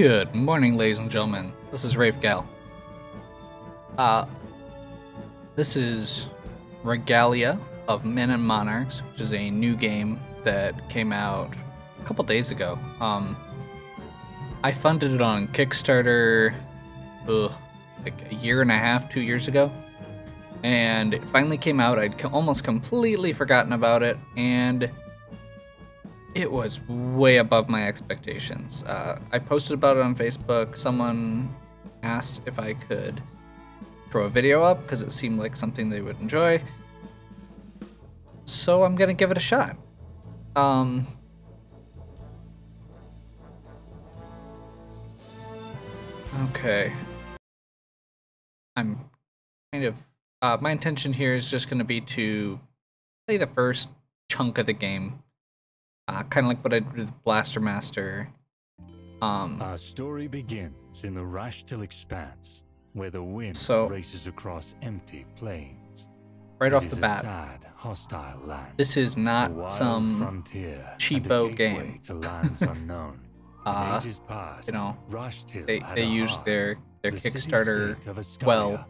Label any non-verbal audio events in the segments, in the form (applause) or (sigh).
Good morning, ladies and gentlemen. This is Raef Gall. Uh, this is Regalia of Men and Monarchs, which is a new game that came out a couple days ago. Um, I funded it on Kickstarter, ugh, like a year and a half, two years ago, and it finally came out. I'd almost completely forgotten about it, and it was way above my expectations. Uh, I posted about it on Facebook. Someone asked if I could throw a video up because it seemed like something they would enjoy. So I'm gonna give it a shot. Um, okay. I'm kind of. Uh, my intention here is just gonna be to play the first chunk of the game uh, kind of like what I did with Blaster Master. Um, Our story begins in the Rashtil Expanse, where the wind So- races across empty plains. right It off the bat, sad, hostile land. this is not some frontier cheapo game. to lands unknown. (laughs) Uh, ages past, you know, Rashtil they they used their their the Kickstarter Ascalia, well.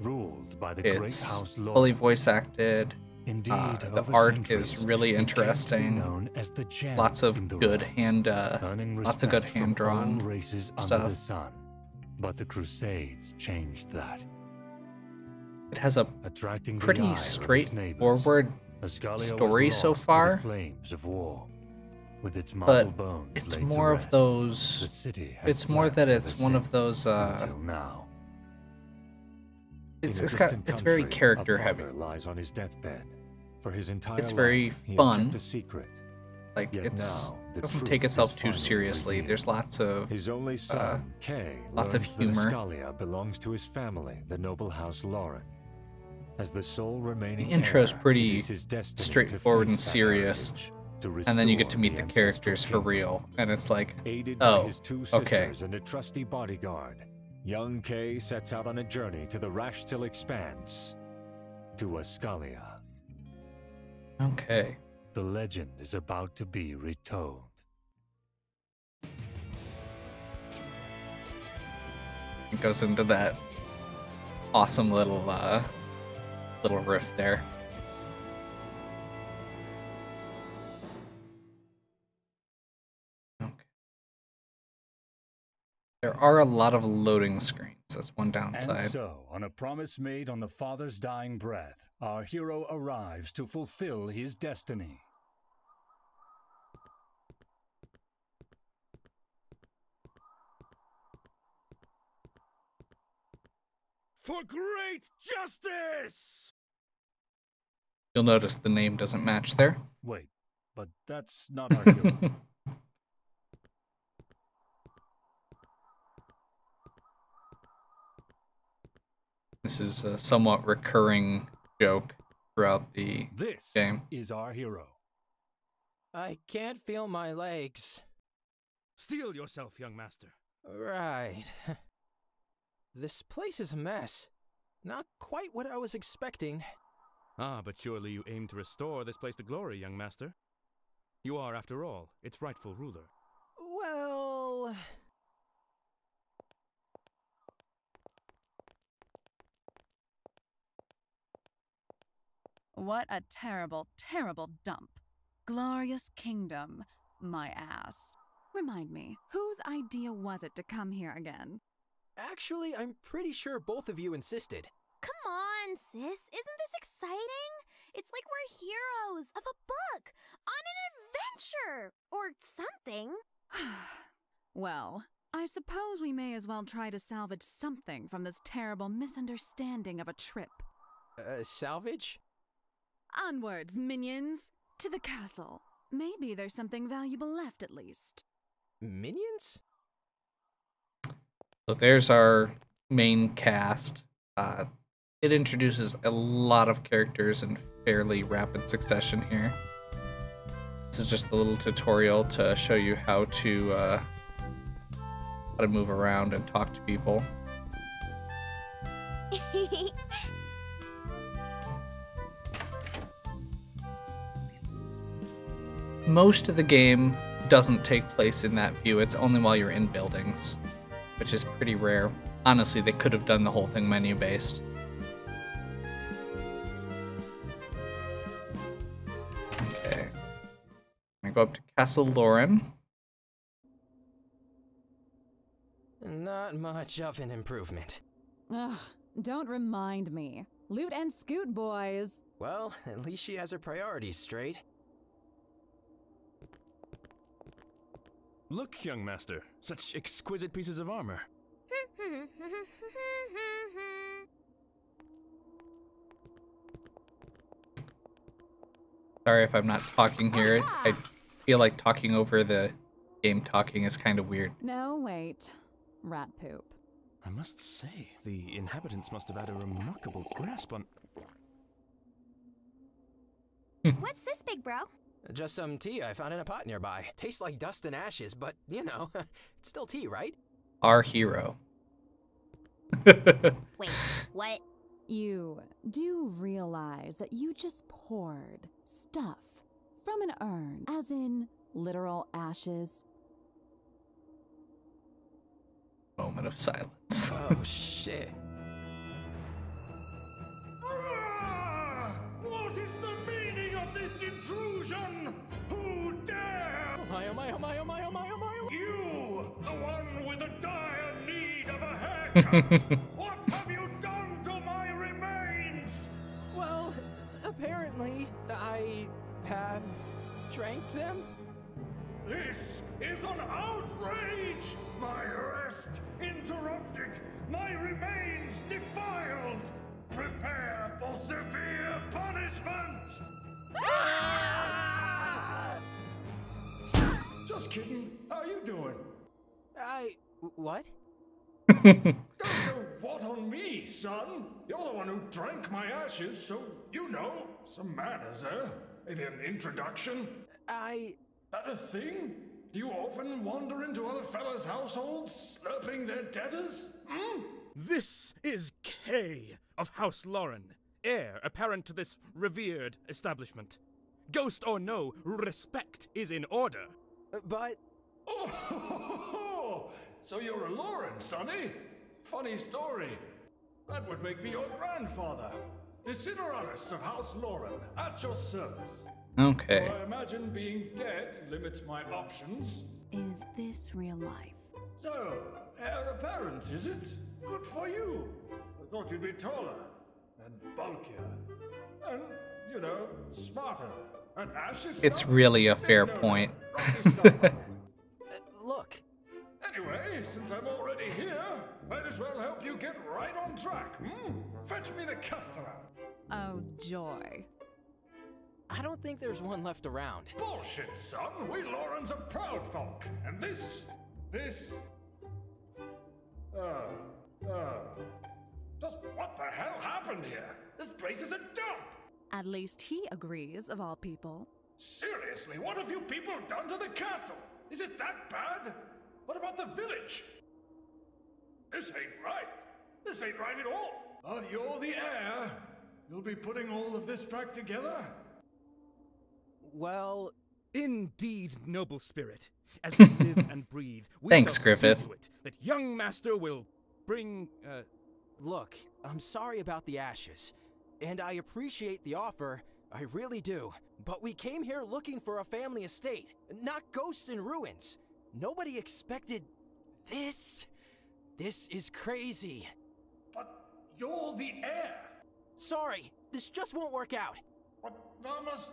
ruled by the great It's house fully voice acted. Indeed, uh, the art is really it came to be interesting. known as the gem Lots of good realms. hand, uh, lots of good races under stuff. the sun. But the Crusades changed that, It has a attracting pretty its straightforward neighbors. Ascalia was story so lost to the far, war. With its but it's more of those. It's more that it's one of those. Uh, now. it's In got it's very character heavy. lies on his deathbed. For his entire It's very life, fun. kept a secret. Like Yet it's now, the doesn't take itself too seriously. revealed. There's lots of His only son, Kay, Uh, lots of humor. that Ascalia belongs to his family, the noble house Lauren. As the sole remaining The pretty it is to straightforward and serious, to and then you get to meet the ancestral characters for real, and it's like, Aided Oh, his two okay. and a trusty bodyguard, young Kay sets out on a journey to the Rashtil Expanse, to Ascalia. Okay. The legend is about to be retold. It goes into that awesome little uh little riff there. Okay. There are a lot of loading screens. That's one And downside. so, on a promise made on the father's dying breath, our hero arrives to fulfill his destiny. For great justice! You'll notice the name doesn't match there. Wait, but that's not (laughs) our hero. This is a somewhat recurring joke throughout the This game. is our hero. I can't feel my legs. Steel yourself, young master. Right. (laughs) This place is a mess. Not quite what I was expecting. Ah, but surely you aim to restore this place to glory, young master. You are, after all, its rightful ruler. Well. What a terrible, terrible dump. Glorious kingdom, my ass. Remind me, whose idea was it to come here again? Actually, I'm pretty sure both of you insisted. Come on, sis. Isn't this exciting? It's like we're heroes of a book on an adventure or something. (sighs) well, I suppose we may as well try to salvage something from this terrible misunderstanding of a trip. Uh, salvage? Onwards, minions! To the castle. Maybe there's something valuable left at least. Minions? So there's our main cast. Uh, it introduces a lot of characters in fairly rapid succession here. This is just a little tutorial to show you how to uh, how to move around and talk to people. (laughs) Most of the game doesn't take place in that view. It's only while you're in buildings, which is pretty rare. Honestly, they could have done the whole thing menu based. Okay. I go up to Castle Lauren. Not much of an improvement. Ugh, don't remind me. Loot and scoot, boys. Well, at least she has her priorities straight. Look, young master, such exquisite pieces of armor. Sorry if I'm not talking here. I feel like talking over the game talking is kind of weird. No, wait. Rat poop. I must say, the inhabitants must have had a remarkable grasp on. Hmm. What's this, big bro? Just some tea I found in a pot nearby. Tastes like dust and ashes, but you know, (laughs) it's still tea, right? Our hero. (laughs) Wait, what? You do realize that you just poured stuff from an urn, as in literal ashes. Moment of silence. Oh (laughs) shit. Intrusion? Who dare? Oh my, oh my, oh my, oh my, oh my, oh my, oh my. You, the one with the dire need of a (laughs) haircut. what have you done to my remains? Well, apparently, I have drank them? This is an outrage! My rest interrupted, my remains defiled. Prepare for severe punishment! (laughs) Just kidding. How are you doing? I. what? (laughs) Don't go what on me, son. You're the one who drank my ashes, so you know. Some manners, eh? Maybe an introduction? I. That a thing? Do you often wander into other fellas' households, slurping their debtors? Hmm? This is Kay of House Lauren, heir apparent to this revered establishment. Ghost or no, respect is in order. Uh, but. Oh, (laughs) so you're a Lauren, Sonny? Funny story. That would make me your grandfather. Desideratus of House Lauren, at your service. Okay. I imagine being dead limits my options. Is this real life? So, heir apparent, is it? Good for you. I thought you'd be taller, and bulkier, and, you know, smarter. And ashes. It's really a fair point. (laughs) Uh, look. Anyway, since I'm already here, might as well help you get right on track. Hmm? Fetch me the customer. Oh, joy. I don't think there's one left around. Bullshit, son. We Laurens are proud folk, and this, this, uh, uh, just what the hell happened here? This place is a dump. At least he agrees, of all people. Seriously, what have you people done to the castle? Is it that bad? What about the village? This ain't right. This ain't right at all. But you're the heir. You'll be putting all of this back together? Well, Indeed, noble spirit. As we (laughs) live and breathe, we Thanks, shall Griffith. see to it that young master will bring. Uh, look, I'm sorry about the ashes. And I appreciate the offer, I really do. But we came here looking for a family estate, not ghosts and ruins. Nobody expected this. This is crazy. But you're the heir. Sorry, this just won't work out. But there must.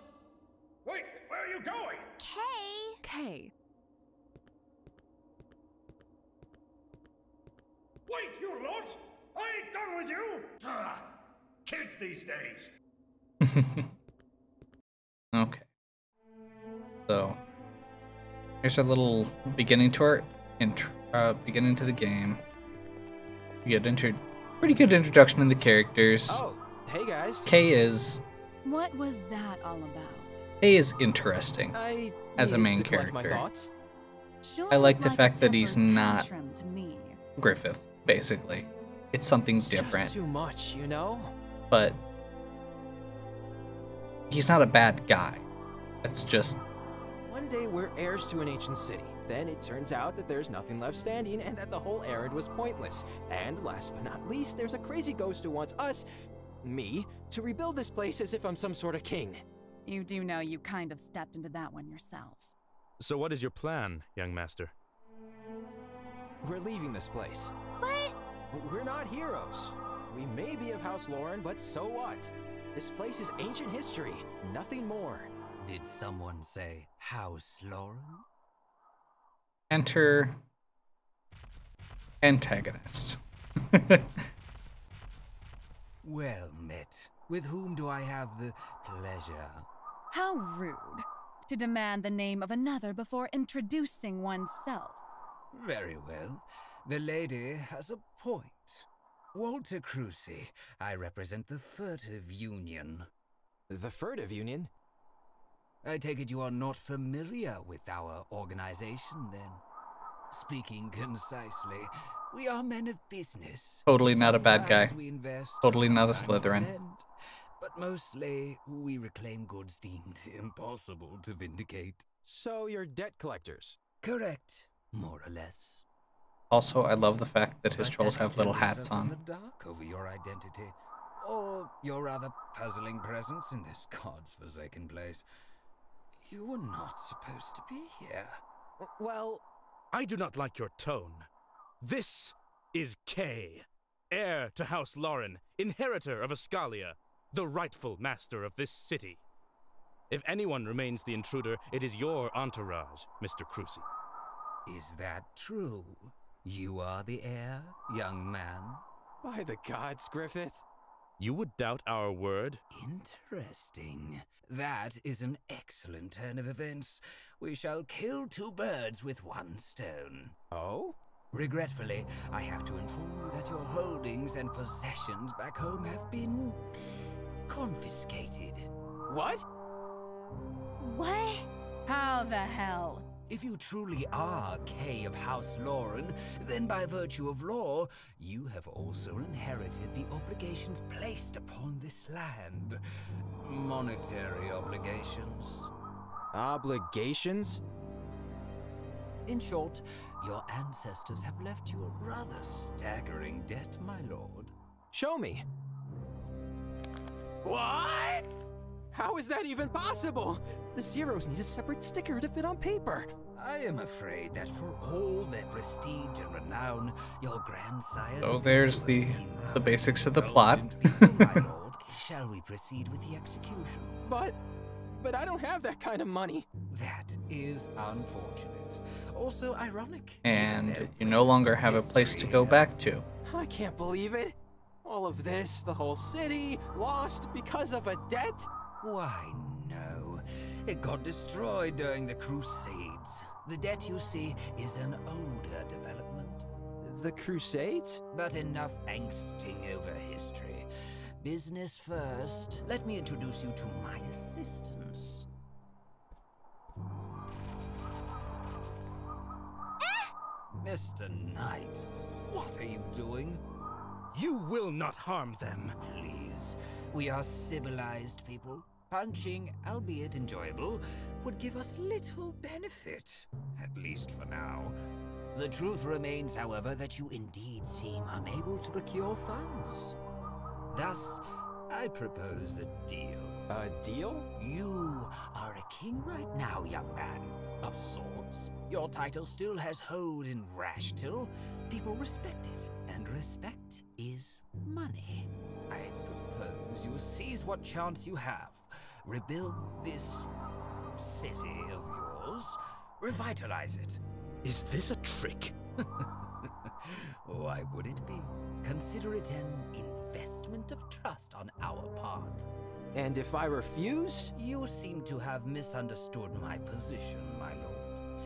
Wait, where are you going? Kay? Kay, Wait, you lot! I ain't done with you! Ah, kids these days. (laughs) Okay. So here's a little beginning to our intro, uh, beginning to the game. You get inter- pretty good introduction to the characters. Oh, hey guys. Kay is what was that all about? Kay is interesting. I As a main to My character. thoughts. Sure I like the fact that he's not- tantrum to me. Griffith, basically. It's something It's different, Just too much, you know. but he's not a bad guy. It's just One day we're heirs to an ancient city. Then it turns out that there's nothing left standing and that the whole errand was pointless. And last but not least, there's a crazy ghost who wants us, me, to rebuild this place as if I'm some sort of king. You do know you kind of stepped into that one yourself. So, what is your plan, young master? We're leaving this place. But We're not heroes. We may be of House Lauren, but so what? This place is ancient history, nothing more. Did someone say House Lauren? Enter antagonist. (laughs) Well met. With whom do I have the pleasure? How rude to demand the name of another before introducing oneself. Very well. The lady has a point. Walter Crucy. I represent the Furtive Union. The Furtive Union? I take it you are not familiar with our organization, then? Speaking concisely, we are men of business. Totally not a bad guy. We invest, Totally not a sometimes Slytherin. lend, But mostly, we reclaim goods deemed (laughs) impossible to vindicate. So you're debt collectors. Correct, more or less. Also, I love the fact that his But trolls have little hats us in on. the dark over your identity, or your rather puzzling presence in this god's forsaken place. You were not supposed to be here. Well, I do not like your tone. This is Kay, heir to House Lauren, inheritor of Ascalia, the rightful master of this city. If anyone remains the intruder, it is your entourage, Mr. Crucy. Is that true? You are the heir, young man? by the gods, Griffith. You would doubt our word? Interesting. That is an excellent turn of events. We shall kill two birds with one stone. Oh? Regretfully, I have to inform you that your holdings and possessions back home have been confiscated. What? what? How the hell? If you truly are Kay of House Lauren, then by virtue of law, you have also inherited the obligations placed upon this land. Monetary obligations. Obligations? In short, your ancestors have left you a rather staggering debt, my lord. Show me. What? How is that even possible? The zeros need a separate sticker to fit on paper. I am afraid that for all their prestige and renown, your grandsire. So there's the- the basics of the plot. people, my (laughs) lord. Shall we proceed with the execution? But, but I don't have that kind of money. That is unfortunate. Also ironic. And you no longer have a place to go uh, back to. I can't believe it. All of this, the whole city, lost because of a debt? Why, no. It got destroyed during the Crusades. The debt, you see, is an older development. The Crusades? But enough angsting over history. Business first. Let me introduce you to my assistants. Mr. Knight, what are you doing? You will not harm them. Please, we are civilized people. Punching, albeit enjoyable, would give us little benefit, at least for now. The truth remains, however, that you indeed seem unable to procure funds. Thus, I propose a deal. A deal? You are a king right now, young man. Of sorts. Your title still has hold in Rashtil. People respect it, and respect is money. I propose you seize what chance you have. Rebuild this city of yours. Revitalize it. Is this a trick? (laughs) Why would it be? Consider it an investment of trust on our part. And if I refuse? You seem to have misunderstood my position, my lord.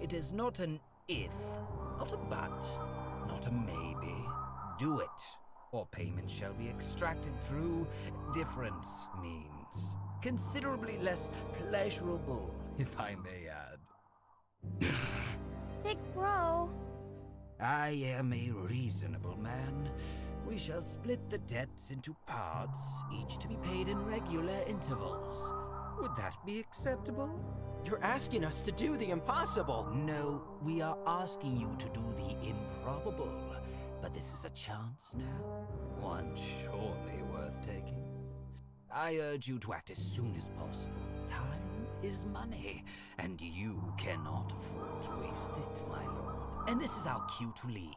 It is not an if, not a but, not a maybe. Do it, or payment shall be extracted through different means. Considerably less pleasurable, if I may add. Big bro. I am a reasonable man. We shall split the debts into parts, each to be paid in regular intervals. Would that be acceptable? You're asking us to do the impossible. No, we are asking you to do the improbable. But this is a chance now, one surely worth taking. I urge you to act as soon as possible. Time is money, and you cannot afford to waste it, my lord. And this is our cue to leave.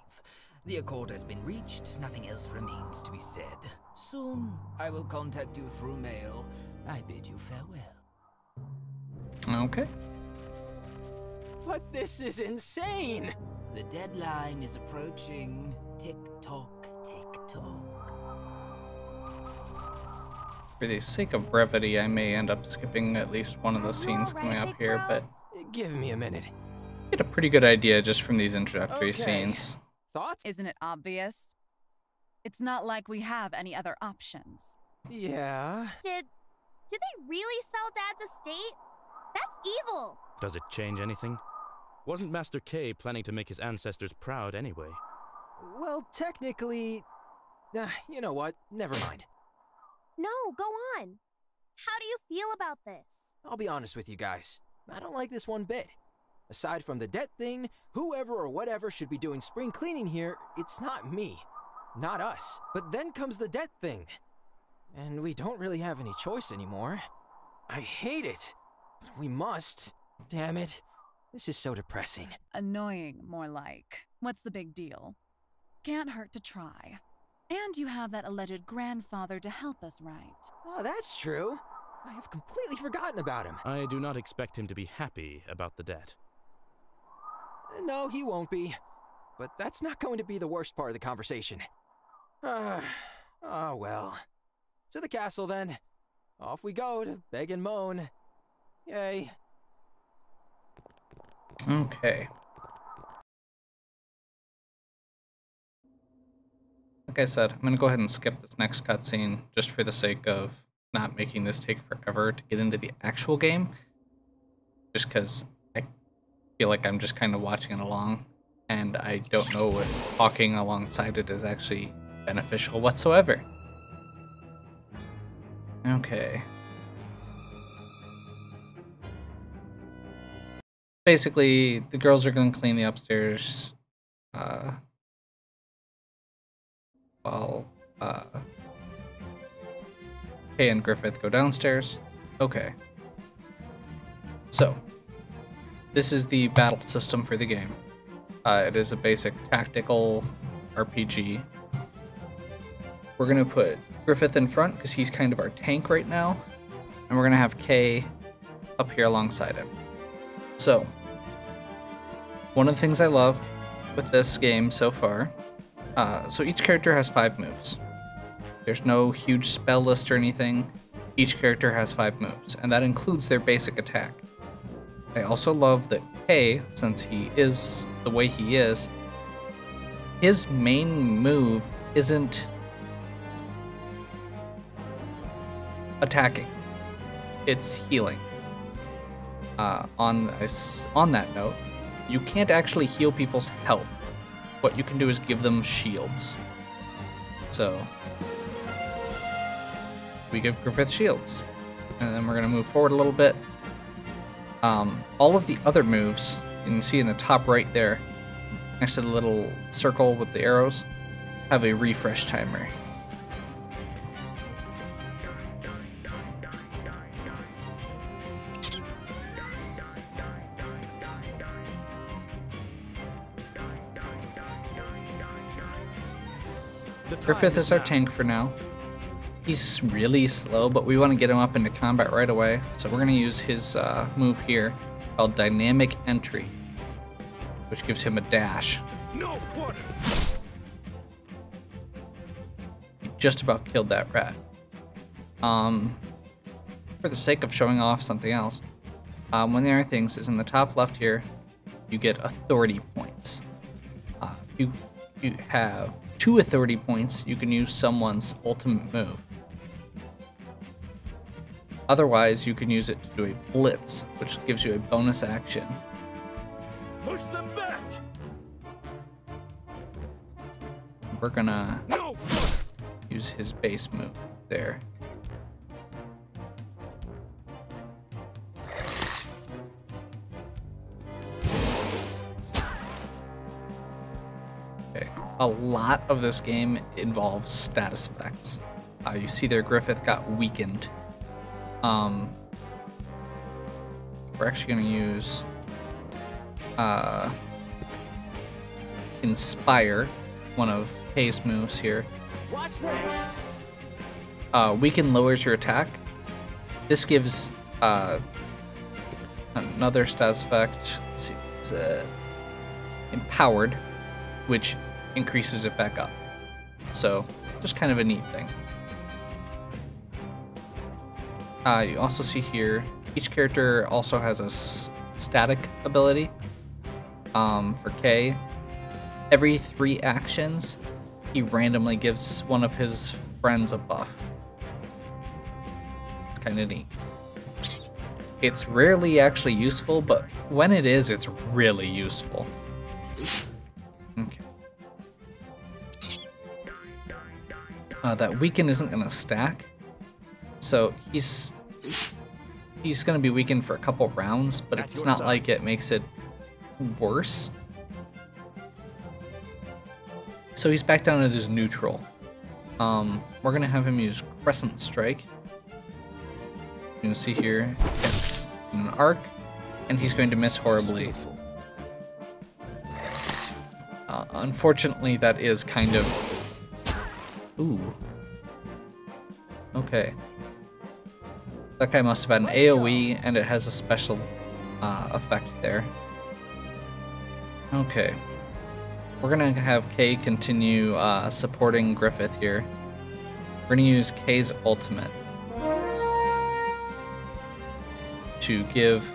The accord has been reached, nothing else remains to be said. Soon, I will contact you through mail. I bid you farewell. Okay. But this is insane! The deadline is approaching. Tick tock, tick tock. For the sake of brevity, I may end up skipping at least one of the scenes coming up here, but Give me a minute. get a pretty good idea just from these introductory Okay. scenes. Thoughts? Isn't it obvious? It's not like we have any other options. Yeah. Did did they really sell Dad's estate? That's evil. Does it change anything? Wasn't Master Kay planning to make his ancestors proud anyway? Well, technically. Uh, you know what? Never mind. No, go on. How do you feel about this? I'll be honest with you guys. I don't like this one bit. Aside from the debt thing, whoever or whatever should be doing spring cleaning here, it's not me. Not us. But then comes the debt thing. And we don't really have any choice anymore. I hate it. But we must. Damn it. This is so depressing. Annoying, more like. What's the big deal? Can't hurt to try. And you have that alleged grandfather to help us, right? Oh, that's true. I have completely forgotten about him. I do not expect him to be happy about the debt. No, he won't be. But that's not going to be the worst part of the conversation. Ah, oh well. To the castle then. Off we go to beg and moan. Yay. Okay. Like I said, I'm gonna go ahead and skip this next cutscene just for the sake of not making this take forever to get into the actual game. Just because I feel like I'm just kind of watching it along, and I don't know if talking alongside it is actually beneficial whatsoever. Okay. basically the girls are going to clean the upstairs uh, while uh, Kay and Griffith go downstairs. Okay. So, this is the battle system for the game. Uh, it is a basic tactical RPG. We're going to put Griffith in front because he's kind of our tank right now. And we're going to have Kay up here alongside him. So, one of the things I love with this game so far, uh, so each character has five moves. There's no huge spell list or anything. Each character has five moves, and that includes their basic attack. I also love that Kay, since he is the way he is, his main move isn't attacking, it's healing. Uh, on a s on that note, you can't actually heal people's health. What you can do is give them shields. So we give Griffith shields, and then we're gonna move forward a little bit. Um, all of the other moves you can see in the top right there, next to the little circle with the arrows, have a refresh timer. Griffith is our tank for now. He's really slow, but we want to get him up into combat right away. So we're going to use his uh, move here called Dynamic Entry, which gives him a dash. No quarter. He just about killed that rat. Um, for the sake of showing off something else, um, one of the other things is in the top left here, you get authority points. Uh, you you have two authority points. You can use someone's ultimate move. Otherwise, you can use it to do a blitz, which gives you a bonus action. Push them back. We're gonna no. use his base move there. Okay. A lot of this game involves status effects. Uh, you see there Griffith got weakened um, we're actually going to use uh, Inspire, one of Kay's moves here. Watch this! Uh, weaken lowers your attack. This gives uh, another status effect. Let's see, it's uh, empowered, which increases it back up. So, just kind of a neat thing. Uh, you also see here, each character also has a static ability. Um, for Kay, every three actions, he randomly gives one of his friends a buff. It's kind of neat. It's rarely actually useful, but when it is, it's really useful. Okay. Uh, that weaken isn't gonna stack, so he's he's gonna be weakened for a couple rounds, but At it's not side. like it makes it worse. So he's back down at his neutral. Um, we're gonna have him use Crescent Strike. You can see here it's in an arc, and he's going to miss horribly. Uh, unfortunately, that is kind of. Ooh. Okay. That guy must have had an Let's AoE, and it has a special uh, effect there. Okay. We're gonna have Kay continue uh, supporting Griffith here. We're gonna use Kay's ultimate to give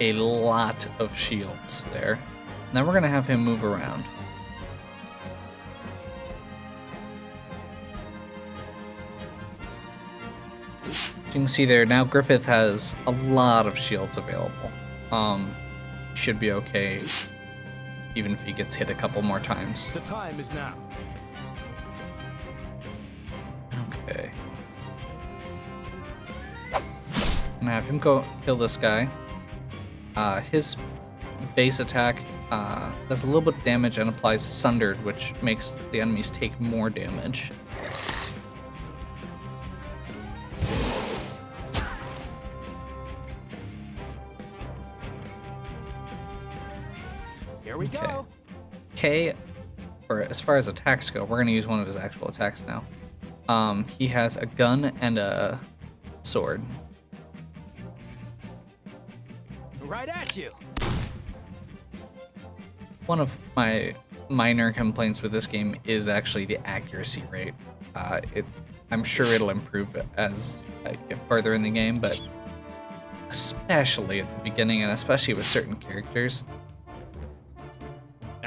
a lot of shields there. Then we're gonna have him move around. You can see there, now Griffith has a lot of shields available. Um, should be okay, even if he gets hit a couple more times. The time is now. Okay. Gonna have him go kill this guy. Uh, his base attack uh, does a little bit of damage and applies Sundered, which makes the enemies take more damage. Kay, or as far as attacks go, we're gonna use one of his actual attacks now. Um, he has a gun and a sword. Right at you. One of my minor complaints with this game is actually the accuracy rate. Uh, it, I'm sure it'll improve as I get further in the game, but especially at the beginning and especially with certain characters,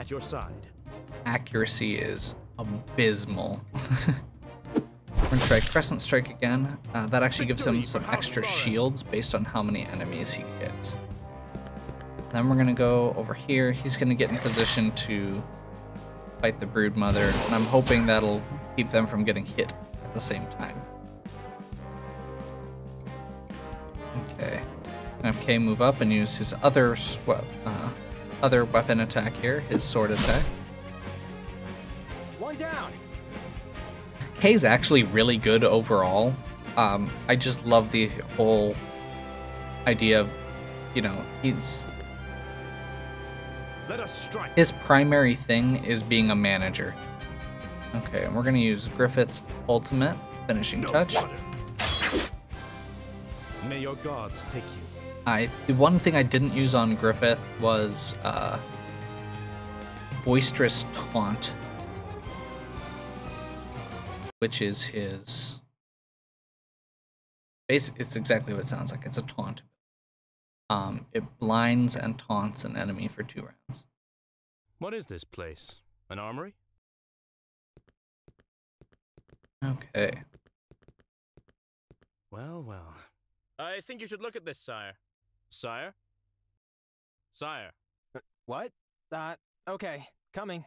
At your side. accuracy is abysmal. (laughs) We're gonna try Crescent Strike again. Uh, that actually gives him some extra shields based on how many enemies he gets. Then we're gonna go over here. He's gonna get in position to fight the Brood Mother, and I'm hoping that'll keep them from getting hit at the same time. Okay. Gonna have Kay move up and use his other uh, other weapon attack here, his sword attack. One down. Kay's actually really good overall. Um, I just love the whole idea of, you know, he's Let us strike. his primary thing is being a manager. Okay, and we're gonna use Griffith's ultimate finishing No touch. water. May your gods take you. I the one thing I didn't use on Griffith was uh, boisterous taunt, which is his. Base. It's exactly what it sounds like. It's a taunt. Um, it blinds and taunts an enemy for two rounds. What is this place? An armory? Okay. Well, well. I think you should look at this, sire. Sire? Sire. What? Uh, okay. Coming.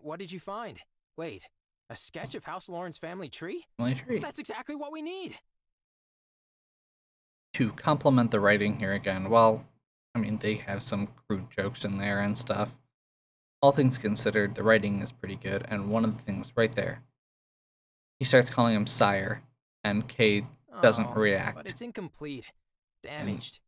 What did you find? Wait, a sketch of House Lauren's family tree? Family tree. That's exactly what we need. to complement the writing here again, well, I mean, they have some crude jokes in there and stuff. All things considered, the writing is pretty good, and one of the things right there, he starts calling him sire, and Kay doesn't Oh, react. But it's incomplete. Damaged.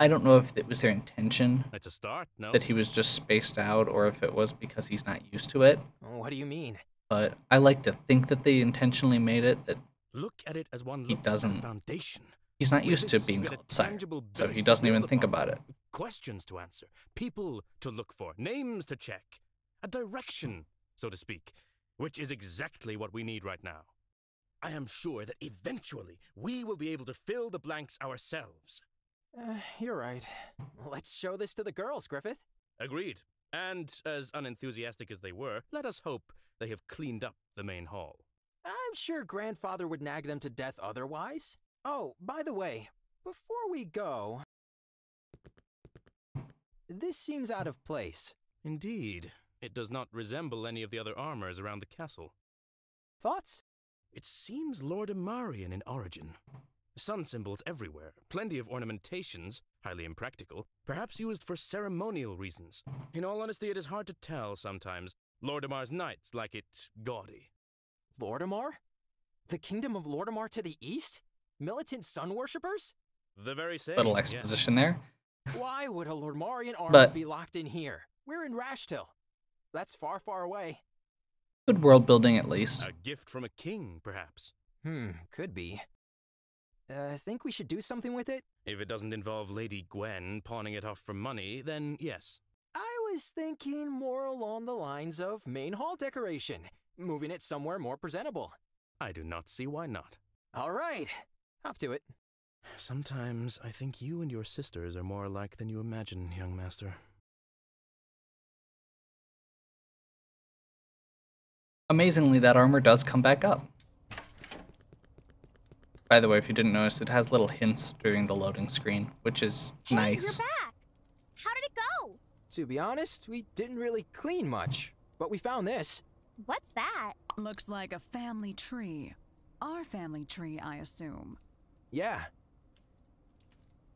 I don't know if it was their intention It's a start, no? that he was just spaced out, or if it was because he's not used to it. What do you mean? But I like to think that they intentionally made it that Look at it as one He doesn't- foundation. he's not With used to being you get a called sire, so he doesn't even think about it. Questions to answer, people to look for, names to check, a direction, so to speak, which is exactly what we need right now. I am sure that eventually we will be able to fill the blanks ourselves. Uh, you're right. Let's show this to the girls, Griffith. Agreed. And as unenthusiastic as they were, let us hope they have cleaned up the main hall. I'm sure grandfather would nag them to death otherwise. Oh, by the way, before we go. This seems out of place. Indeed, it does not resemble any of the other armors around the castle. Thoughts? It seems Lordamarian in origin. Sun symbols everywhere, plenty of ornamentations, highly impractical, perhaps used for ceremonial reasons. In all honesty, it is hard to tell sometimes. Lordamar's knights like it gaudy. Lordamar? The kingdom of Lordamar to the east? Militant sun worshippers? The very same. Little yes. exposition there. Why would a Lordamarian army But- be locked in here? We're in Rashtil. That's far, far away. Good world building, at least. A gift from a king, perhaps. Hmm, could be. Uh, think we should do something with it? If it doesn't involve Lady Gwen pawning it off for money, then yes. I was thinking more along the lines of main hall decoration, moving it somewhere more presentable. I do not see why not. All right, up to it. Sometimes I think you and your sisters are more alike than you imagine, young master. Amazingly, that armor does come back up. By the way, if you didn't notice, it has little hints during the loading screen, which is Hey, nice. you're back. How did it go? To be honest, we didn't really clean much, but we found this. What's that? Looks like a family tree. Our family tree, I assume. Yeah,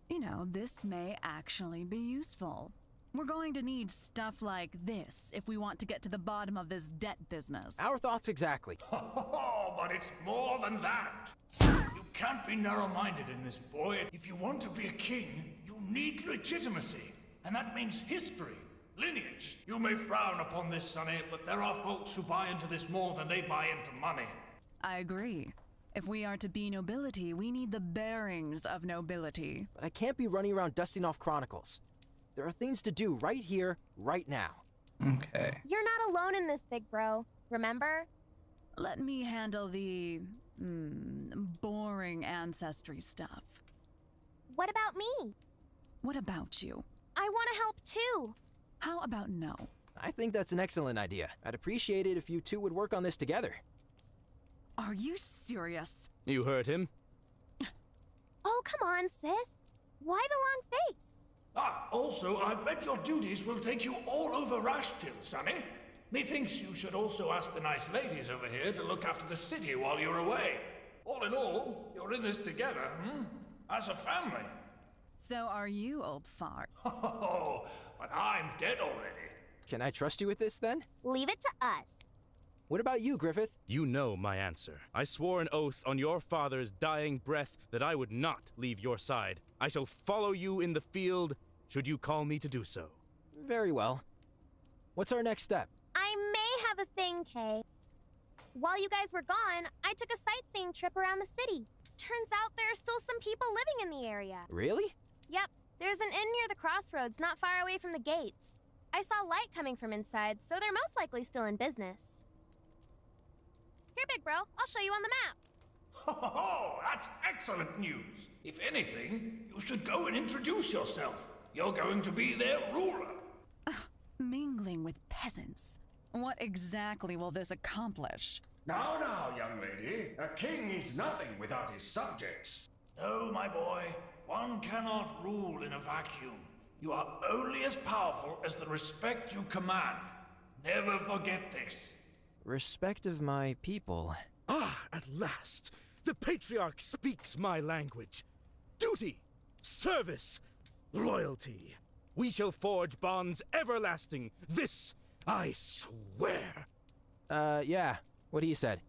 You know, this may actually be useful. We're going to need stuff like this if we want to get to the bottom of this debt business. our thoughts exactly. Oh, (laughs) but it's more than that. You can't be narrow-minded in this, boy. If you want to be a king, you need legitimacy. And that means history, lineage. You may frown upon this, Sonny, but there are folks who buy into this more than they buy into money. I agree. If we are to be nobility, we need the bearings of nobility. But I can't be running around dusting off chronicles. There are things to do right here, right now. Okay. You're not alone in this, big bro. Remember? Let me handle the mm, boring ancestry stuff. What about me? What about you? I want to help too. How about no? I think that's an excellent idea. I'd appreciate it if you two would work on this together. Are you serious? You heard him. Oh, come on, sis. Why the long face? Also, I bet your duties will take you all over Rashtil, Sonny. Methinks you should also ask the nice ladies over here to look after the city while you're away. All in all, you're in this together, hmm? As a family. So are you, old fart? (laughs) Oh, but I'm dead already. Can I trust you with this then? Leave it to us. What about you, Griffith? You know my answer. I swore an oath on your father's dying breath that I would not leave your side. I shall follow you in the field should you call me to do so. Very well. What's our next step? I may have a thing, Kay. While you guys were gone, I took a sightseeing trip around the city. Turns out there are still some people living in the area. Really? Yep, there's an inn near the crossroads not far away from the gates. I saw light coming from inside, so they're most likely still in business. Here, big bro, I'll show you on the map. Ho ho ho, that's excellent news. If anything, you should go and introduce yourself. You're going to be their ruler. Mingling with peasants. What exactly will this accomplish? Now, now, young lady, a king is nothing without his subjects. No, my boy, one cannot rule in a vacuum. You are only as powerful as the respect you command. Never forget this. Respect of my people. Ah, at last! The patriarch speaks my language. Duty! Service! Loyalty. We shall forge bonds everlasting. This I swear. Uh, yeah, what he said.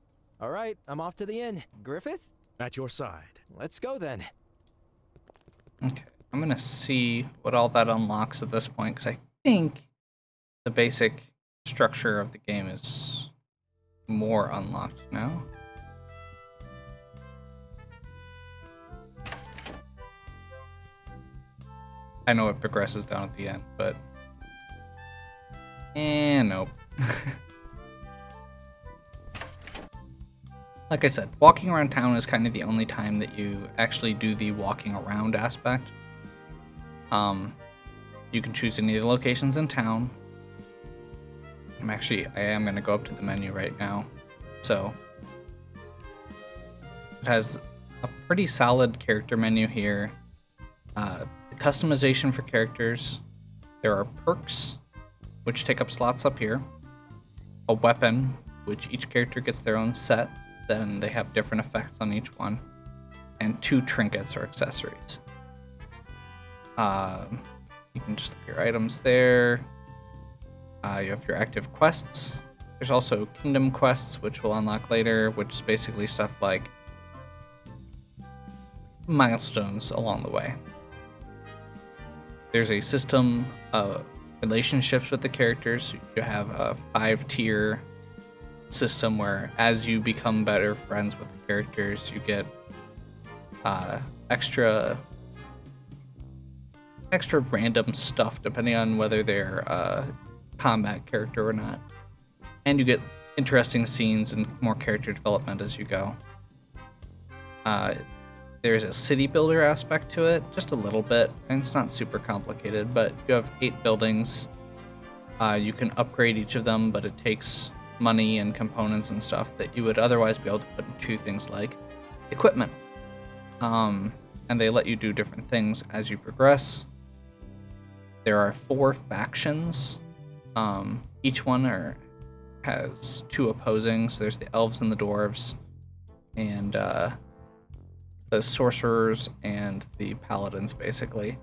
All right, I'm off to the inn. Griffith? At your side. Let's go then. Okay, I'm gonna see what all that unlocks at this point because I think the basic structure of the game is more unlocked now. I know it progresses down at the end, but and nope. (laughs) like I said, walking around town is kind of the only time that you actually do the walking around aspect. Um, you can choose any of the locations in town. I'm actually, I am going to go up to the menu right now. So, it has a pretty solid character menu here. Uh, customization for characters. There are perks, which take up slots up here. A weapon, which each character gets their own set then they have different effects on each one, and two trinkets or accessories. Um, you can just look your items there. Uh, you have your active quests. There's also kingdom quests, which we'll unlock later, which is basically stuff like milestones along the way. There's a system of relationships with the characters. You have a five tier system where as you become better friends with the characters, you get uh, extra extra random stuff depending on whether they're a combat character or not. And you get interesting scenes and more character development as you go. Uh, there's a city builder aspect to it, just a little bit, and it's not super complicated, but you have eight buildings. Uh, you can upgrade each of them, but it takes money and components and stuff that you would otherwise be able to put into things like equipment. Um, and they let you do different things as you progress. There are four factions. Um, each one are, has two opposing. So there's the elves and the dwarves, and uh, the sorcerers and the paladins, basically.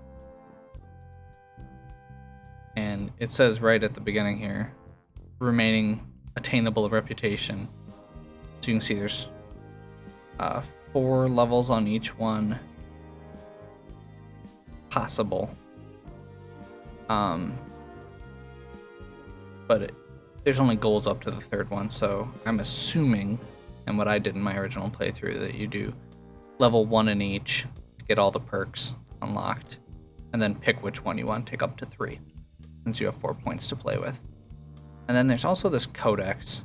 And it says right at the beginning here remaining attainable reputation. So you can see there's uh, four levels on each one possible. Um, but it, there's only goals up to the third one, so I'm assuming, and what I did in my original playthrough, that you do level one in each to get all the perks unlocked, and then pick which one you want take up to three, since you have four points to play with. And then there's also this codex,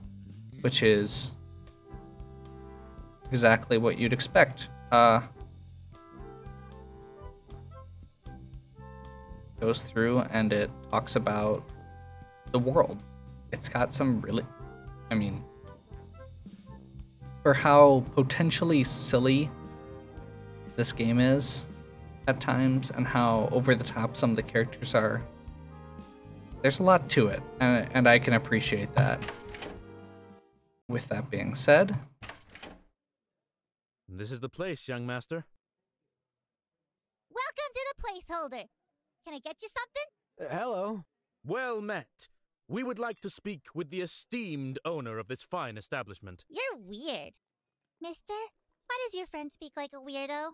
which is exactly what you'd expect. Uh, goes through and it talks about the world. It's got some really, I mean, for how potentially silly this game is at times and how over the top some of the characters are there's a lot to it, and, and I can appreciate that. With that being said, This is the place, young master. Welcome to the placeholder. Can I get you something? Uh, hello. Well met. We would like to speak with the esteemed owner of this fine establishment. You're weird. Mister, why does your friend speak like a weirdo?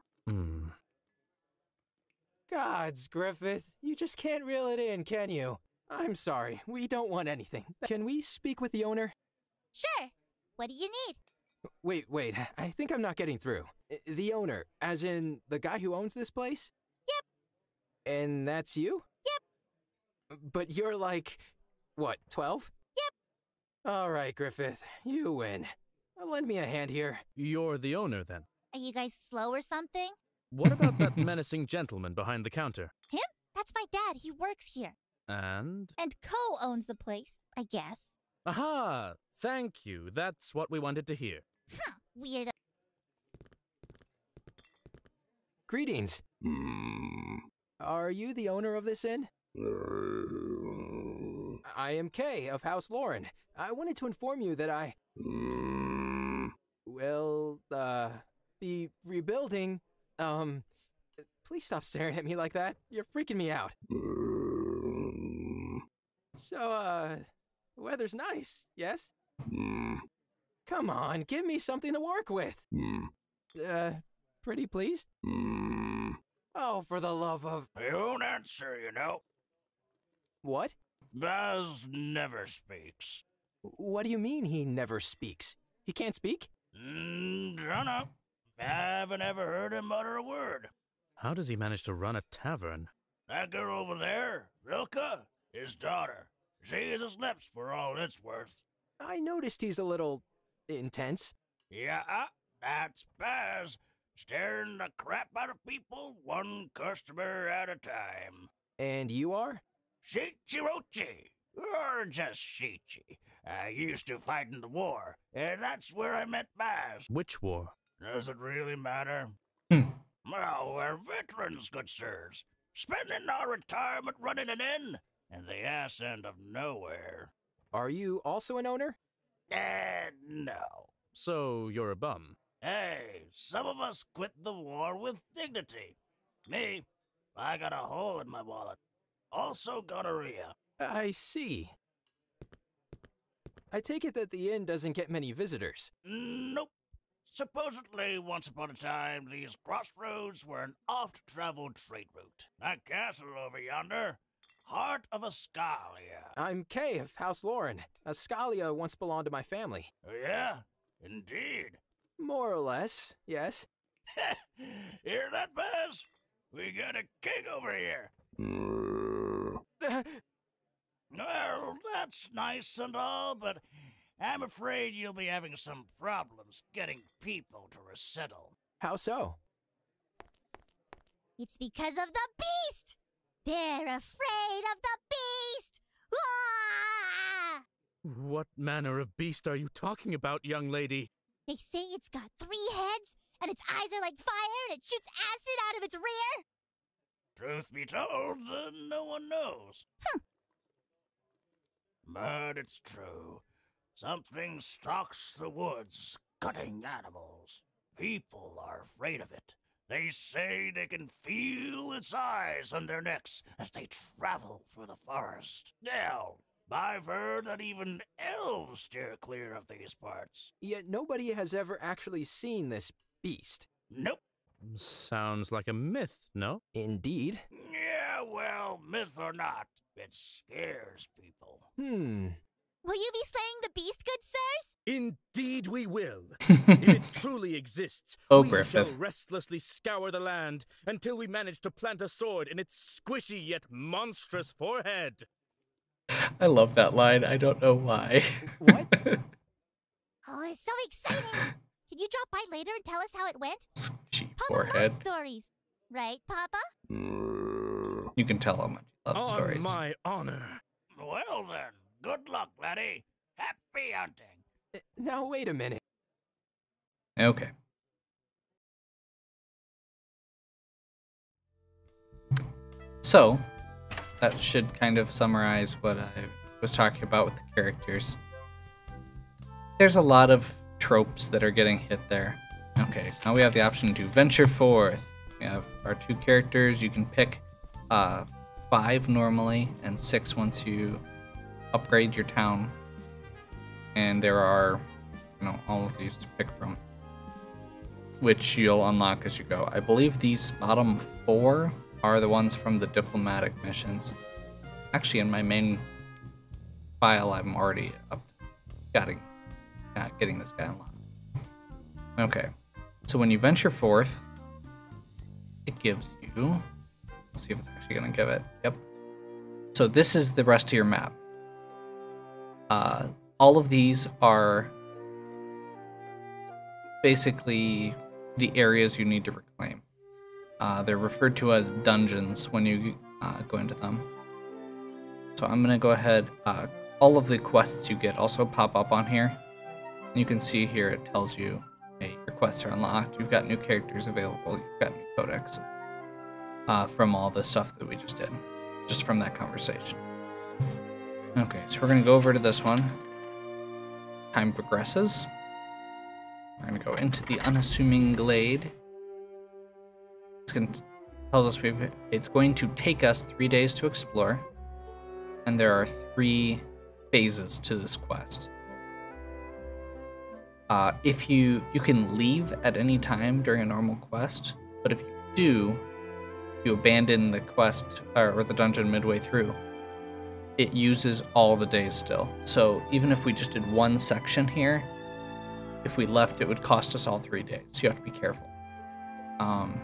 Gods, Griffith, you just can't reel it in, can you? I'm sorry, we don't want anything. Can we speak with the owner? Sure. What do you need? Wait, wait, I think I'm not getting through. Uh, the owner, as in the guy who owns this place? Yep. And that's you? Yep. But you're like, what, 12? Yep. All right, Griffith, you win. Lend me a hand here. You're the owner, then. Are you guys slow or something? What about that (laughs) menacing gentleman behind the counter? Him? That's my dad. He works here. And? And Co owns the place, I guess. Aha! Thank you. That's what we wanted to hear. Huh, weirdo. Greetings. Hmm. Are you the owner of this inn? Hmm. I am Kay of House Loren. I wanted to inform you that I hmm. will uh be rebuilding um Please stop staring at me like that. You're freaking me out. So, uh, weather's nice, yes? Come on, give me something to work with. Uh, pretty please? Oh, for the love of. I won't answer, you know. What? Baz never speaks. What do you mean he never speaks? He can't speak? Mm, dunno. Haven't ever heard him utter a word. How does he manage to run a tavern? That girl over there, Rilka, his daughter. She is his lips for all it's worth. I noticed he's a little intense. Yeah, uh, that's Baz, staring the crap out of people, one customer at a time. And you are? Shichirochi, or just Shichi. I used to fight in the war, and that's where I met Baz. Which war? Does it really matter? Hmm. Well, we're veterans, good sirs, spending our retirement running an inn in the ass end of nowhere. Are you also an owner? Eh, no. So you're a bum. Hey, some of us quit the war with dignity. Me, I got a hole in my wallet. Also gonorrhea. I see. I take it that the inn doesn't get many visitors. Nope. Supposedly, once upon a time, these crossroads were an oft-traveled trade route. That castle over yonder, heart of Ascalia. I'm Kay of House Loren. Ascalia once belonged to my family. Oh, yeah, indeed. More or less, yes. (laughs) Hear that, Baz? We got a king over here. (laughs) Well, that's nice and all, but I'm afraid you'll be having some problems getting people to resettle. How so? It's because of the beast! They're afraid of the beast! Ah! What manner of beast are you talking about, young lady? They say it's got three heads, and its eyes are like fire, and it shoots acid out of its rear. Truth be told, uh, no one knows. But it's true. Something stalks the woods, cutting animals. People are afraid of it. They say they can feel its eyes on their necks as they travel through the forest. Now, I've heard that even elves steer clear of these parts. Yet nobody has ever actually seen this beast. Nope. Sounds like a myth, no? Indeed. Yeah, well, myth or not, it scares people. Hmm. Will you be slaying the beast, good sirs? Indeed we will. (laughs) if it truly exists, Oh, we Griffith. shall restlessly scour the land until we manage to plant a sword in its squishy yet monstrous forehead. I love that line. I don't know why. What? (laughs) Oh, it's so exciting! Can you drop by later and tell us how it went? Squishy Papa forehead. loves stories, right, Papa? You can tell how much he loves On stories. my honor. Well then, good luck, laddie. Happy hunting. Uh, Now, wait a minute. Okay. So, that should kind of summarize what I was talking about with the characters. There's a lot of tropes that are getting hit there. Okay, so now we have the option to venture forth. We have our two characters. You can pick uh, five normally and six once you upgrade your town. And there are, you know, all of these to pick from which you'll unlock as you go. I believe these bottom four are the ones from the diplomatic missions. Actually, in my main file, I'm already up, getting, uh, getting this guy unlocked. Okay, so when you venture forth, it gives you. Let's see if it's actually gonna give it. Yep. So this is the rest of your map. Uh, all of these are basically the areas you need to reclaim. Uh, they're referred to as dungeons when you uh, go into them. So I'm gonna go ahead. Uh, all of the quests you get also pop up on here. You can see here it tells you, hey, your quests are unlocked. You've got new characters available. You've got new codex uh, from all the stuff that we just did, just from that conversation. Okay, so we're gonna go over to this one. Time progresses. We're gonna go into the unassuming glade. It's gonna tells us we've it's going to take us three days to explore, and there are three phases to this quest. Uh, if you you can leave at any time during a normal quest, but if you do, you abandon the quest or, or the dungeon midway through. It uses all the days still. So even if we just did one section here, if we left, it would cost us all three days. So you have to be careful. Um,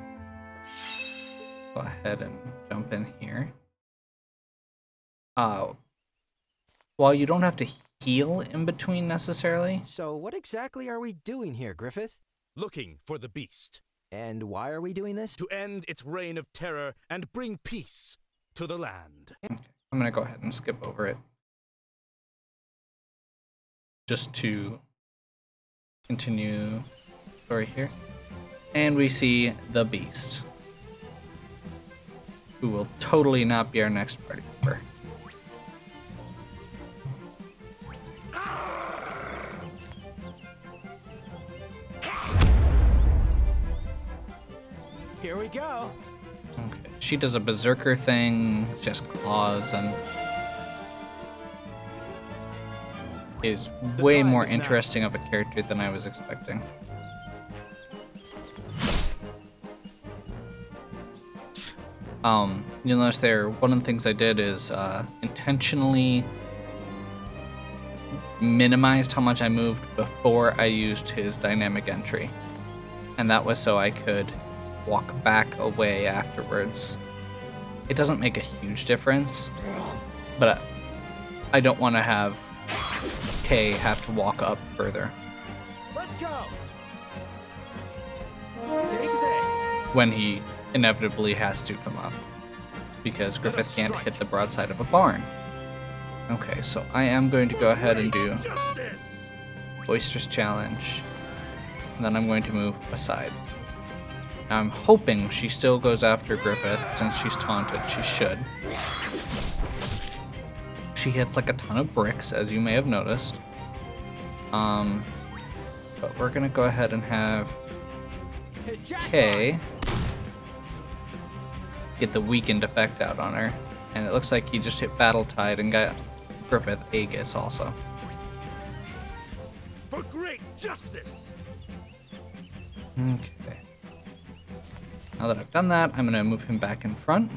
go ahead and jump in here. Uh, while you don't have to heal in between necessarily, So, what exactly are we doing here, Griffith? Looking for the beast. And why are we doing this? To end its reign of terror and bring peace to the land. I'm gonna go ahead and skip over it. Just to continue story here. And we see the beast. Who will totally not be our next party member. Here we go. She does a berserker thing, has claws and is way more is interesting of a character than I was expecting. Um, you'll notice there, one of the things I did is uh, intentionally minimized how much I moved before I used his dynamic entry. And that was so I could walk back away afterwards. It doesn't make a huge difference, but I don't want to have Kay have to walk up further Let's go. Take this. when he inevitably has to come up because Griffith can't hit the broadside of a barn. Okay, so I am going to go ahead and do! Boisterous Challenge, and then I'm going to move aside. I'm hoping she still goes after Griffith since she's taunted. She should. She hits like a ton of bricks, as you may have noticed. Um, but we're gonna go ahead and have. Kay get the weakened effect out on her, and it looks like he just hit Battle Tide and got Griffith Aegis also. For great justice! Okay. Now that I've done that, I'm gonna move him back in front.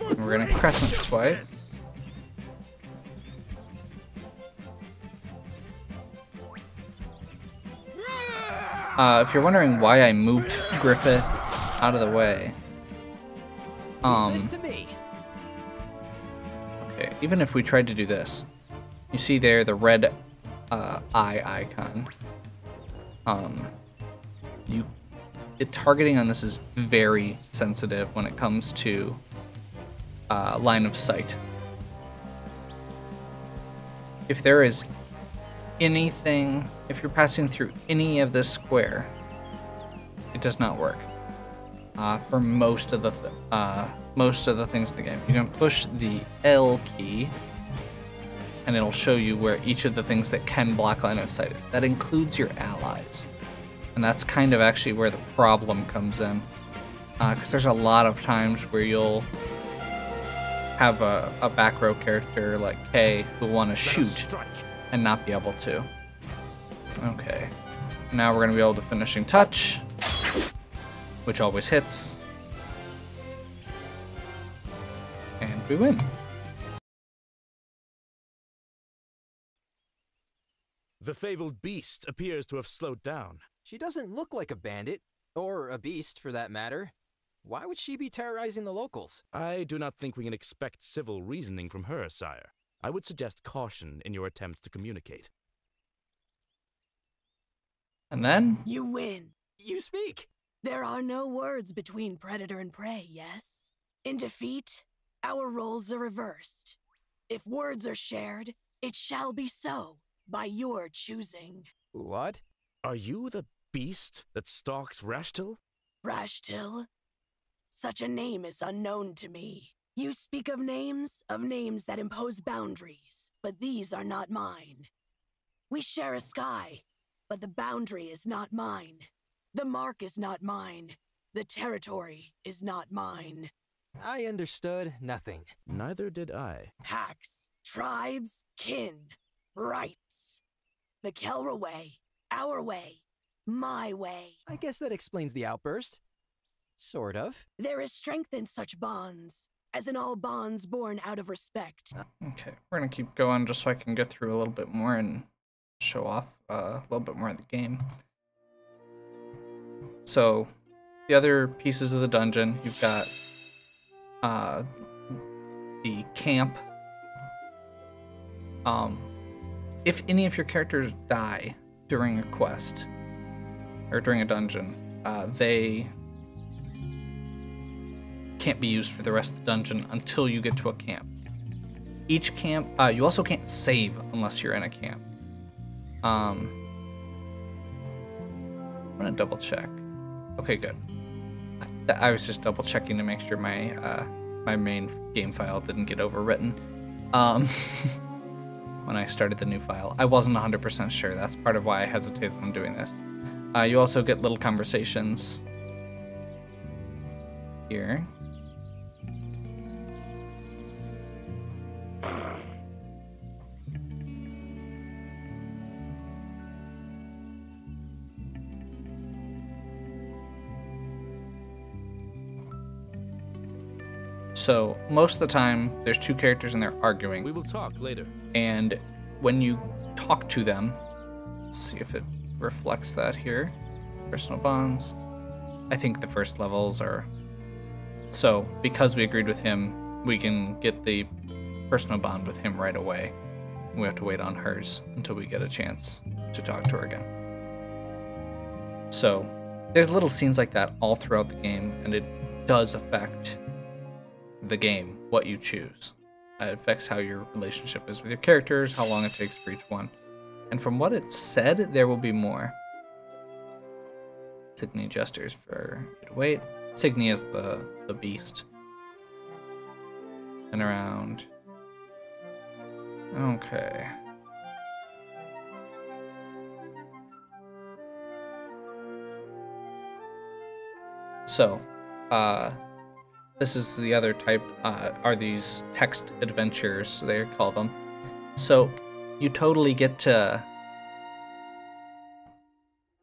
And we're gonna crescent swipe. Uh, if you're wondering why I moved Griffith out of the way, um, to okay, even if we tried to do this, you see there the red uh, eye icon. Um, you, it, targeting on this is very sensitive when it comes to uh, line of sight. If there is anything, if you're passing through any of this square, it does not work. Uh, for most of the th- uh, most of the things in the game, you can push the L key, and it'll show you where each of the things that can block line of sight is. That includes your allies, and that's kind of actually where the problem comes in, uh, because there's a lot of times where you'll have a, a back row character like Kay who want to shoot and not be able to. Okay. Now we're gonna be able to finishing touch, which always hits. And we win. The fabled beast appears to have slowed down. She doesn't look like a bandit, or a beast for that matter. Why would she be terrorizing the locals? I do not think we can expect civil reasoning from her, sire. I would suggest caution in your attempts to communicate. And then You win. You speak. There are no words between predator and prey, yes? In defeat, our roles are reversed. If words are shared, it shall be so, by your choosing. What? Are you the beast that stalks Rashtil? Rashtil? Such a name is unknown to me. You speak of names, of names that impose boundaries, but these are not mine. We share a sky, but the boundary is not mine. The mark is not mine. The territory is not mine. I understood nothing. Neither did I. Hacks, tribes, kin, rights. The Kelra way, our way, my way. I guess that explains the outburst. Sort of. There is strength in such bonds, as in all bonds born out of respect. Okay, we're gonna keep going just so I can get through a little bit more and show off uh, a little bit more of the game. So, the other pieces of the dungeon, you've got uh, the camp. Um, if any of your characters die during a quest or during a dungeon, uh, they can't be used for the rest of the dungeon until you get to a camp. Each camp, uh, you also can't save unless you're in a camp. Um, I'm gonna double check. Okay, good. I, I was just double checking to make sure my uh, my main game file didn't get overwritten. Um, (laughs) when I started the new file, I wasn't 100% sure. That's part of why I hesitated on doing this. Uh, you also get little conversations here. So most of the time, there's two characters and they're arguing. We will talk later. And when you talk to them, let's see if it reflects that here. Personal bonds. I think the first levels are. So because we agreed with him, we can get the personal bond with him right away. We have to wait on hers until we get a chance to talk to her again. So there's little scenes like that all throughout the game, and it does affect the game what you choose. It affects how your relationship is with your characters, how long it takes for each one. And from what it said, there will be more. Signy gestures for you to wait. Signy is the, the beast. And around. Okay. So, uh, this is the other type, uh, are these text adventures, they call them. So you totally get to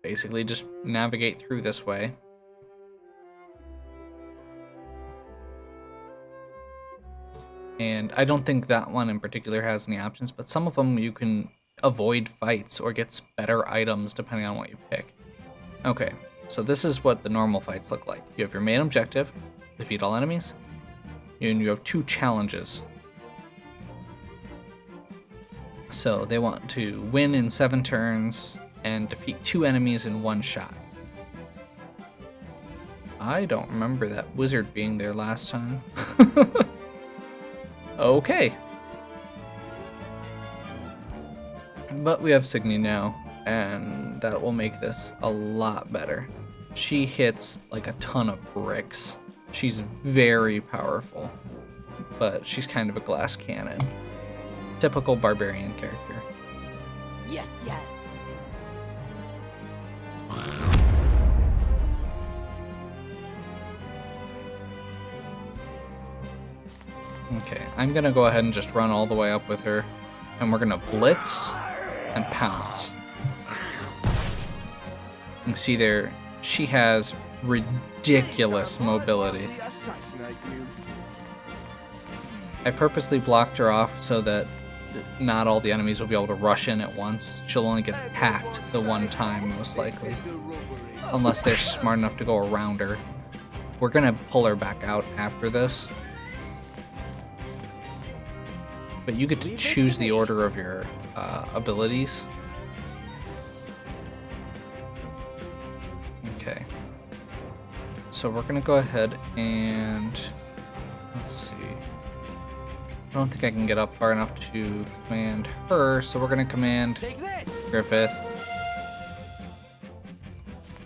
basically just navigate through this way. And I don't think that one in particular has any options, but some of them you can avoid fights or get better items depending on what you pick. Okay, so this is what the normal fights look like. You have your main objective, defeat all enemies, and you have two challenges. So they want to win in seven turns and defeat two enemies in one shot. I don't remember that wizard being there last time. (laughs) okay. But we have Signy now, and that will make this a lot better. She hits like a ton of bricks. She's very powerful, but she's kind of a glass cannon. Typical barbarian character. Yes, yes. Okay, I'm gonna go ahead and just run all the way up with her, and we're gonna blitz and pounce. You can see there, she has ridiculous mobility. I purposely blocked her off so that not all the enemies will be able to rush in at once. She'll only get hacked the one time, most likely. Unless they're smart enough to go around her. We're gonna pull her back out after this. But you get to choose the order of your uh, abilities. Okay. So we're gonna go ahead and let's see. I don't think I can get up far enough to command her, so we're gonna command Griffith.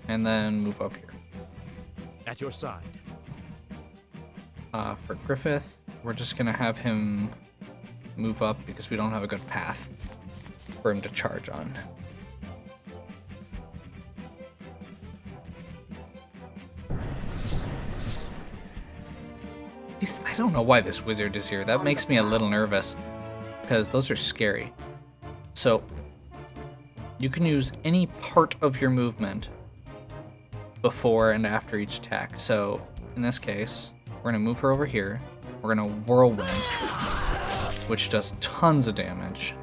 And then move up here. At your side. Uh, for Griffith, we're just gonna have him move up because we don't have a good path for him to charge on. Don't know why this wizard is here. That makes me a little nervous because those are scary. So you can use any part of your movement before and after each attack. So in this case, we're gonna move her over here. We're gonna whirlwind, which does tons of damage.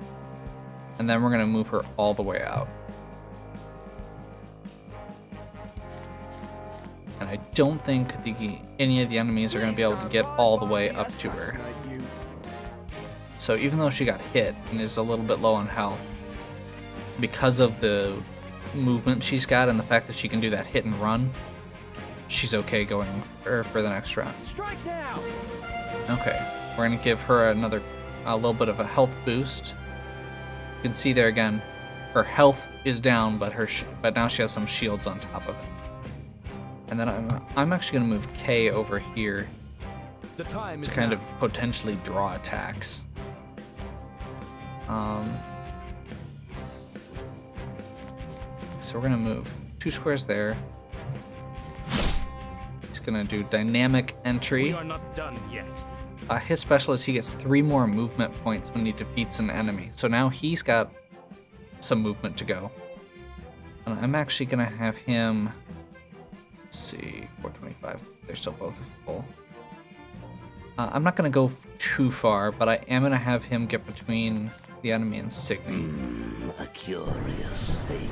And then we're gonna move her all the way out. I don't think the any of the enemies are gonna be able to get all the way up to her. So even though she got hit and is a little bit low on health, because of the movement she's got and the fact that she can do that hit and run, she's okay going for, for the next round. Strike now! Okay, we're gonna give her another, a little bit of a health boost. You can see there again, her health is down, but her but now she has some shields on top of it. And then I'm I'm actually gonna move Kay over here The time to kind now. of potentially draw attacks. Um, so we're gonna move two squares there. He's gonna do dynamic entry. We are not done yet. Uh, his special is he gets three more movement points when he defeats an enemy. So now he's got some movement to go. And I'm actually gonna have him. Let's see, 425. They're still both full. Uh, I'm not gonna go too far, but I am gonna have him get between the enemy and Signy. A curious thing.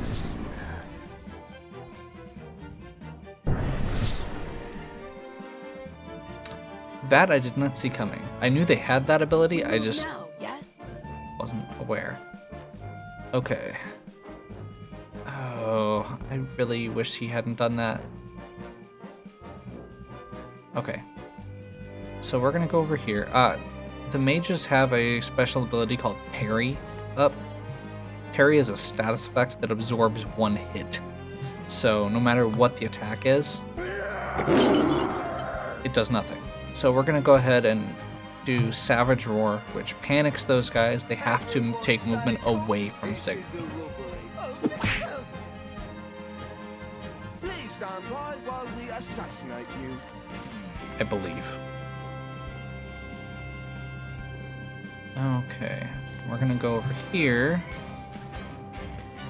That I did not see coming. I knew they had that ability, I just now, yes? wasn't aware. Okay. Oh, I really wish he hadn't done that. Okay. So we're gonna go over here. Uh, the mages have a special ability called Parry up. Parry is a status effect that absorbs one hit. So no matter what the attack is, it does nothing. So we're gonna go ahead and do Savage Roar, which panics those guys. They have to take movement away from Sig. Please stand by while we assassinate you. I believe. Okay, we're gonna go over here.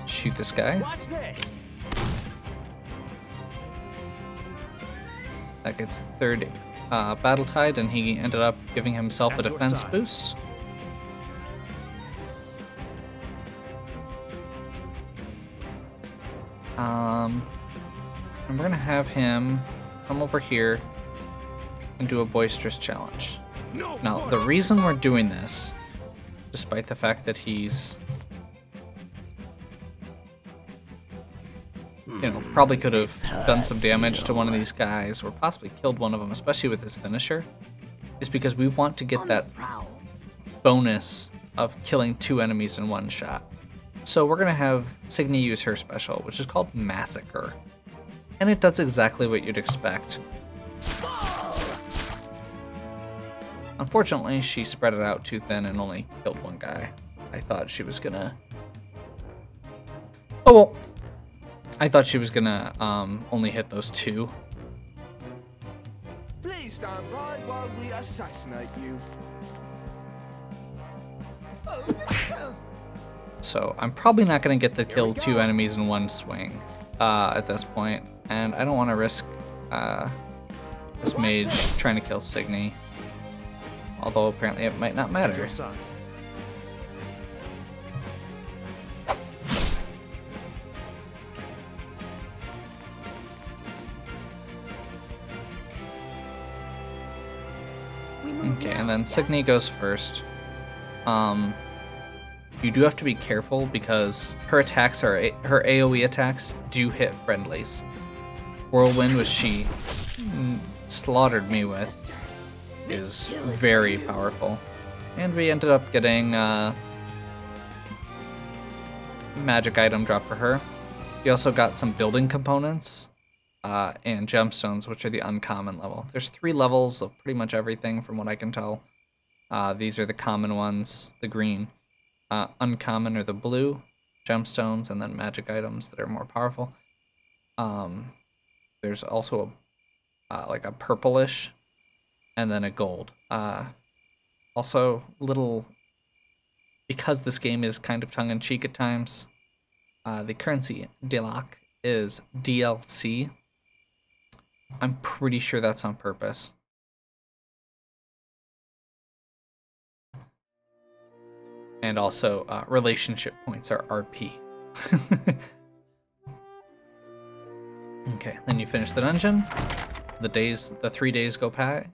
Shoot this guy. Watch this! That gets the third uh, battle tide, and he ended up giving himself a At your defense boost. Um, and we're gonna have him come over here and do a boisterous challenge. Now, the reason we're doing this, despite the fact that he's, you know, hmm. probably could have done some damage to one of these guys or possibly killed one of them, especially with his finisher, is because we want to get that bonus of killing two enemies in one shot. So we're gonna have Signy use her special, which is called Massacre. And it does exactly what you'd expect. Unfortunately, she spread it out too thin and only killed one guy. I thought she was gonna... Oh well. I thought she was gonna um, only hit those two. Please stand by while we assassinate you. So I'm probably not going to get to kill two enemies in one swing uh, at this point, and I don't want to risk uh, this mage trying to kill Signy. Although apparently it might not matter. your side. We move Okay, and then Signy goes first. Um, you do have to be careful because her attacks are A- her AOE attacks do hit friendlies. Whirlwind, which she mm, slaughtered me with, is very powerful. And we ended up getting uh, magic item drop for her. We also got some building components uh, and gemstones, which are the uncommon level. There's three levels of pretty much everything from what I can tell. Uh, these are the common ones, the green. Uh, uncommon are the blue, gemstones, and then magic items that are more powerful. Um, there's also a, uh, like a purplish and then a gold. Uh, also, little because this game is kind of tongue in cheek at times. Uh, the currency DLAC is DLC. I'm pretty sure that's on purpose. And also, uh, relationship points are RP. (laughs) okay, then you finish the dungeon. The days, the three days go by,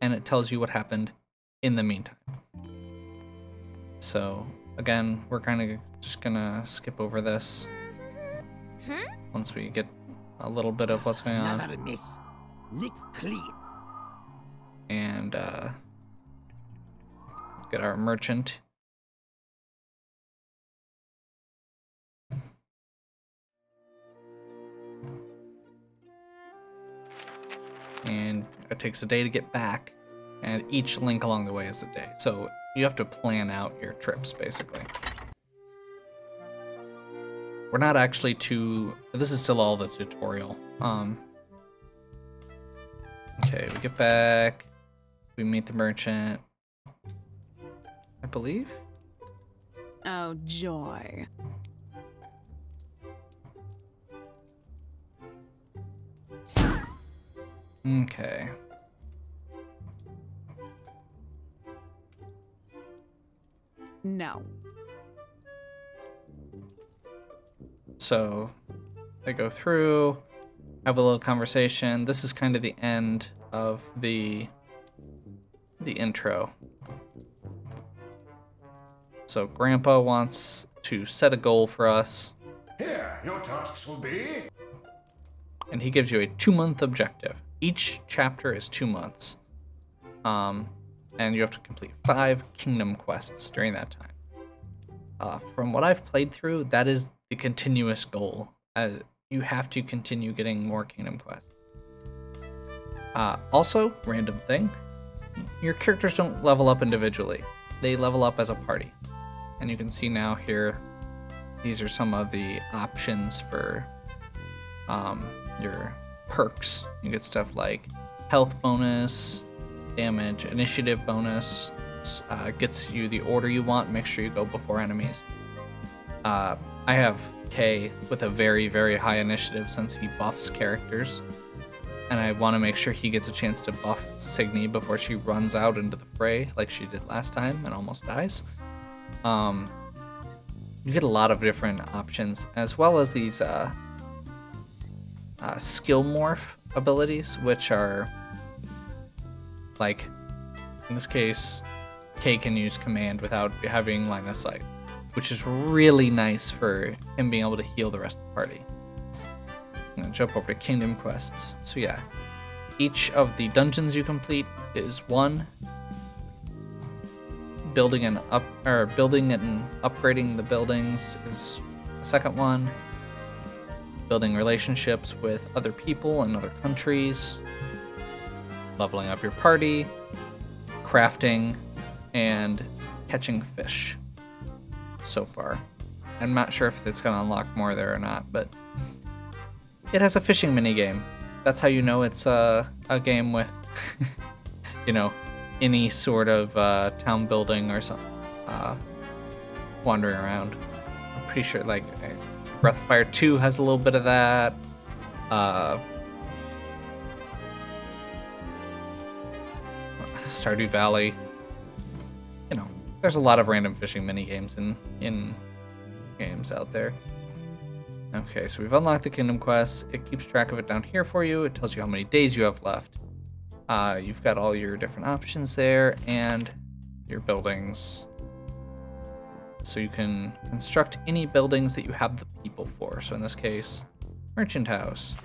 and it tells you what happened in the meantime. So, again, we're kind of just gonna skip over this once we get a little bit of what's going on. Never miss. Licked clean. And, uh, get our merchant. And it takes a day to get back, and each link along the way is a day. So you have to plan out your trips, basically. We're not actually too... This is still all the tutorial. Um, okay, we get back. We meet the merchant. I believe? Oh, joy. Okay. No. So I go through, have a little conversation. This is kind of the end of the the intro. So Grandpa wants to set a goal for us, Here, your tasks will be. and he gives you a two-month objective. Each chapter is two months, um, and you have to complete five kingdom quests during that time. Uh, from what I've played through, that is the continuous goal. Uh, you have to continue getting more kingdom quests. Uh, also, random thing, your characters don't level up individually; they level up as a party. And you can see now here, these are some of the options for um, your perks. You get stuff like health bonus, damage, initiative bonus, uh, gets you the order you want. Make sure you go before enemies. Uh, I have Kay with a very, very high initiative since he buffs characters. And I want to make sure he gets a chance to buff Signy before she runs out into the fray like she did last time and almost dies. Um, you get a lot of different options, as well as these uh, uh, skill morph abilities, which are like, in this case, Kay can use command without having line of sight, which is really nice for him being able to heal the rest of the party. I'm gonna jump over to Kingdom Quests. So yeah, each of the dungeons you complete is one. Building and up or building and upgrading the buildings is the second one. Building relationships with other people and other countries. Leveling up your party. Crafting and catching fish so far. I'm not sure if it's going to unlock more there or not, but it has a fishing mini game. That's how you know it's a, a game with, (laughs) you know, any sort of uh, town building or something. Uh, wandering around. I'm pretty sure, like, Breath of Fire 2 has a little bit of that. Uh, Stardew Valley. You know, there's a lot of random fishing mini games in in games out there. Okay, so we've unlocked the Kingdom Quest. It keeps track of it down here for you. It tells you how many days you have left. Uh, you've got all your different options there and your buildings. So you can construct any buildings that you have the people for. So in this case, Merchant House.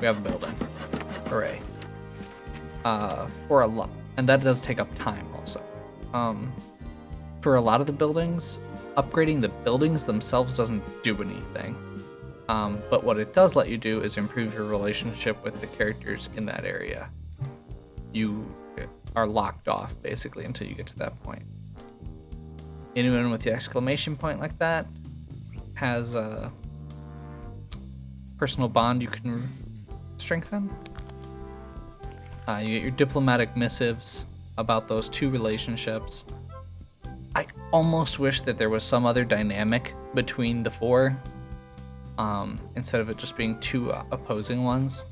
We have a building. Hooray. Uh, for a lot, and that does take up time also. Um, for a lot of the buildings, upgrading the buildings themselves doesn't do anything. Um, but what it does let you do is improve your relationship with the characters in that area. You are locked off basically until you get to that point. Anyone with the exclamation point like that has a personal bond you can strengthen. Uh, you get your diplomatic missives about those two relationships. I almost wish that there was some other dynamic between the four, um, instead of it just being two opposing ones.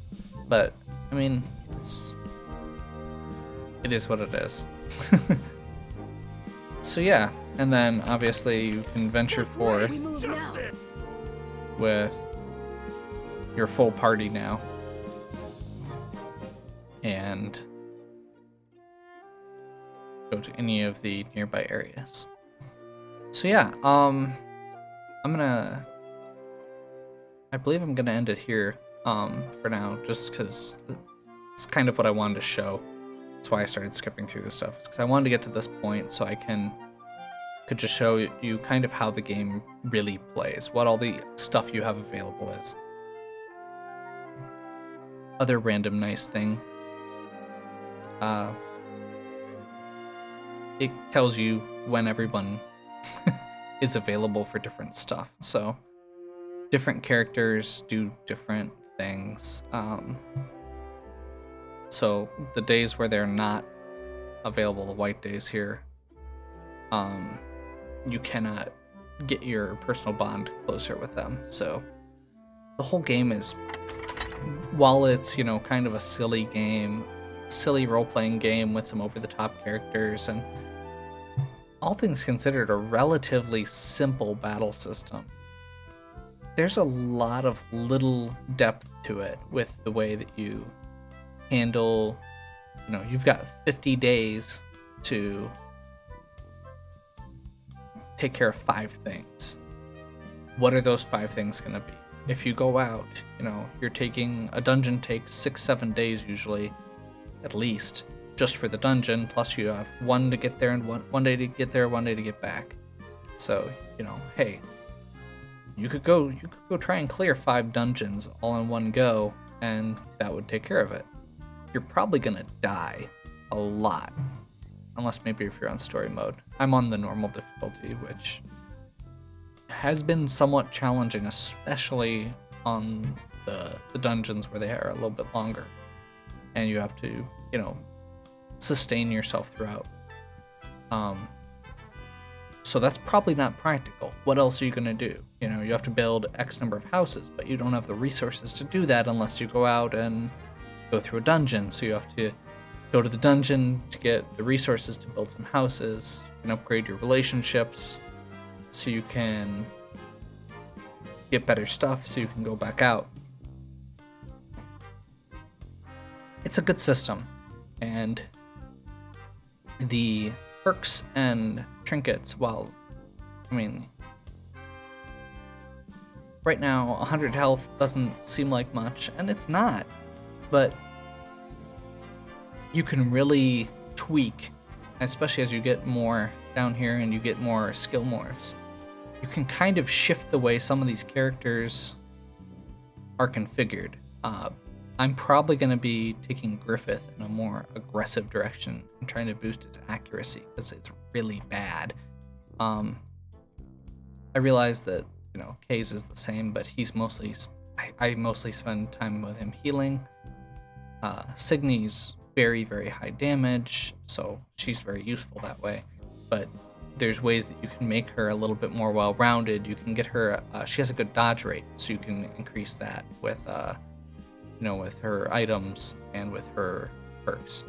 But I mean, it's it is what it is. (laughs) so yeah, and then obviously you can venture forth We move now. with your full party now. And go to any of the nearby areas. So yeah, um I'm gonna I believe I'm gonna end it here um for now, just because it's kind of what I wanted to show. That's why I started skipping through this stuff, because I wanted to get to this point so I can could just show you kind of how the game really plays, what all the stuff you have available is. Other random nice thing. Uh, it tells you when everyone (laughs) is available for different stuff. So different characters do different things. Um, so the days where they're not available, the white days here, um, you cannot get your personal bond closer with them. So the whole game is, while it's you know kind of a silly game, silly role playing game with some over the top characters and all things considered, a relatively simple battle system. There's a lot of little depth to it with the way that you handle, you know, you've got 50 days to take care of five things. What are those five things going to be? If you go out, you know, you're taking a dungeon takes six, seven days usually, at least, just for the dungeon. Plus, you have one to get there and one one day to get there, one day to get back. So, you know, hey, you could go you could go try and clear five dungeons all in one go, and that would take care of it. You're probably gonna die a lot, unless maybe if you're on story mode. I'm on the normal difficulty, which has been somewhat challenging, especially on the, the dungeons where they are a little bit longer. And you have to, you know, sustain yourself throughout. Um, so that's probably not practical. What else are you going to do? You know, you have to build X number of houses, but you don't have the resources to do that unless you go out and go through a dungeon. So you have to go to the dungeon to get the resources to build some houses and upgrade your relationships so you can get better stuff so you can go back out. It's a good system, and the perks and trinkets, well, I mean, right now 100 health doesn't seem like much, and it's not, but you can really tweak, especially as you get more down here and you get more skill morphs. You can kind of shift the way some of these characters are configured. Uh, I'm probably going to be taking Griffith in a more aggressive direction and trying to boost his accuracy because it's really bad. Um, I realize that you know Kay's is the same, but he's mostly I, I mostly spend time with him healing. Uh, Signy's very very high damage, so she's very useful that way. But there's ways that you can make her a little bit more well-rounded. You can get her. Uh, she has a good dodge rate, so you can increase that with. Uh, you know, with her items and with her perks,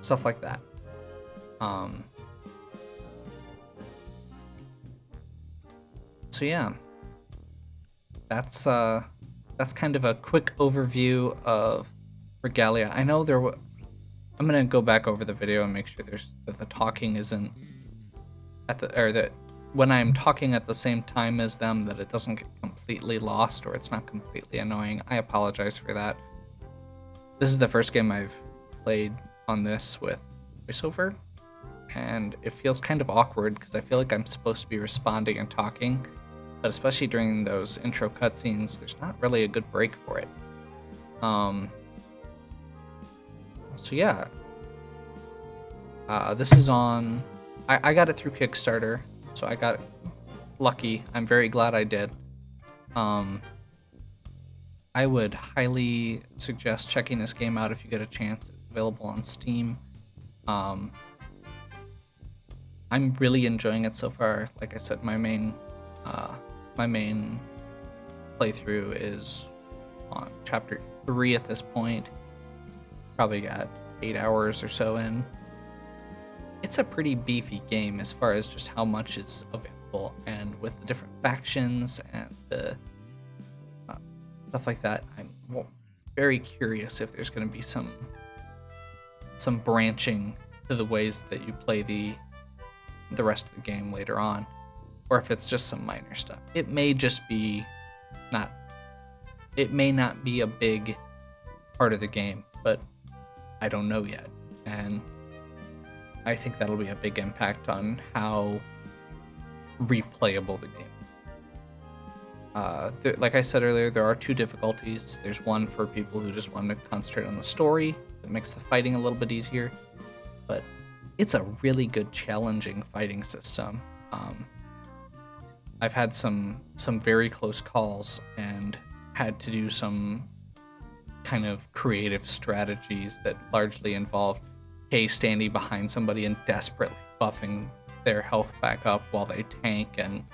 stuff like that. Um, so yeah, that's uh, that's kind of a quick overview of Regalia. I know there. were. I'm gonna go back over the video and make sure there's that the talking isn't at the or that when I'm talking at the same time as them that it doesn't get completely lost or it's not completely annoying. I apologize for that. This is the first game I've played on this with voiceover, and it feels kind of awkward because I feel like I'm supposed to be responding and talking, but especially during those intro cutscenes, there's not really a good break for it. Um, so yeah, uh, this is on. I, I got it through Kickstarter, so I got lucky. I'm very glad I did. Um, I would highly suggest checking this game out if you get a chance. It's available on Steam. Um, I'm really enjoying it so far. Like I said, my main uh, my main playthrough is on chapter three at this point. Probably got eight hours or so in. It's a pretty beefy game as far as just how much is available, and with the different factions and the uh, stuff like that, I'm very curious if there's going to be some some branching to the ways that you play the the rest of the game later on, or if it's just some minor stuff. It may just be not. It may not be a big part of the game, but I don't know yet, and I think that'll be a big impact on how replayable the game. Uh, like I said earlier, there are two difficulties. There's one for people who just want to concentrate on the story that makes the fighting a little bit easier, but it's a really good, challenging fighting system. Um, I've had some some very close calls and had to do some kind of creative strategies that largely involve Kay standing behind somebody and desperately buffing their health back up while they tank and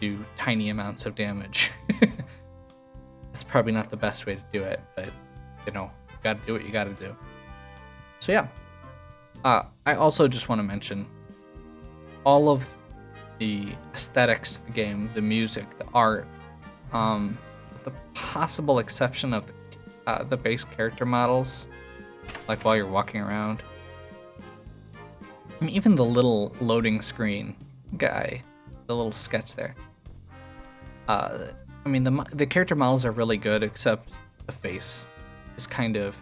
do tiny amounts of damage. (laughs) That's probably not the best way to do it, but you know, you gotta do what you gotta do. So yeah. Uh, I also just want to mention all of the aesthetics of the game, the music, the art, um, the possible exception of the, uh, the base character models, like while you're walking around. I mean, even the little loading screen guy, the little sketch there. Uh, I mean, the the character models are really good, except the face is kind of.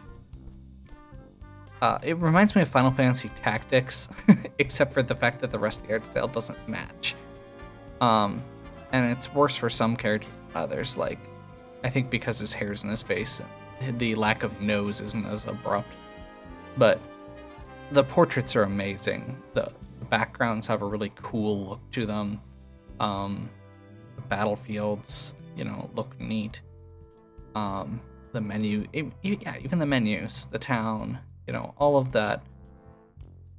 Uh, it reminds me of Final Fantasy Tactics, (laughs) except for the fact that the rest of the art style doesn't match. Um, and it's worse for some characters than others. Like, I think because his hair's in his face, the lack of nose isn't as abrupt. But the portraits are amazing. The, the backgrounds have a really cool look to them. Um, the battlefields, you know, look neat. Um, the menu, it, yeah, even the menus, the town, you know, all of that.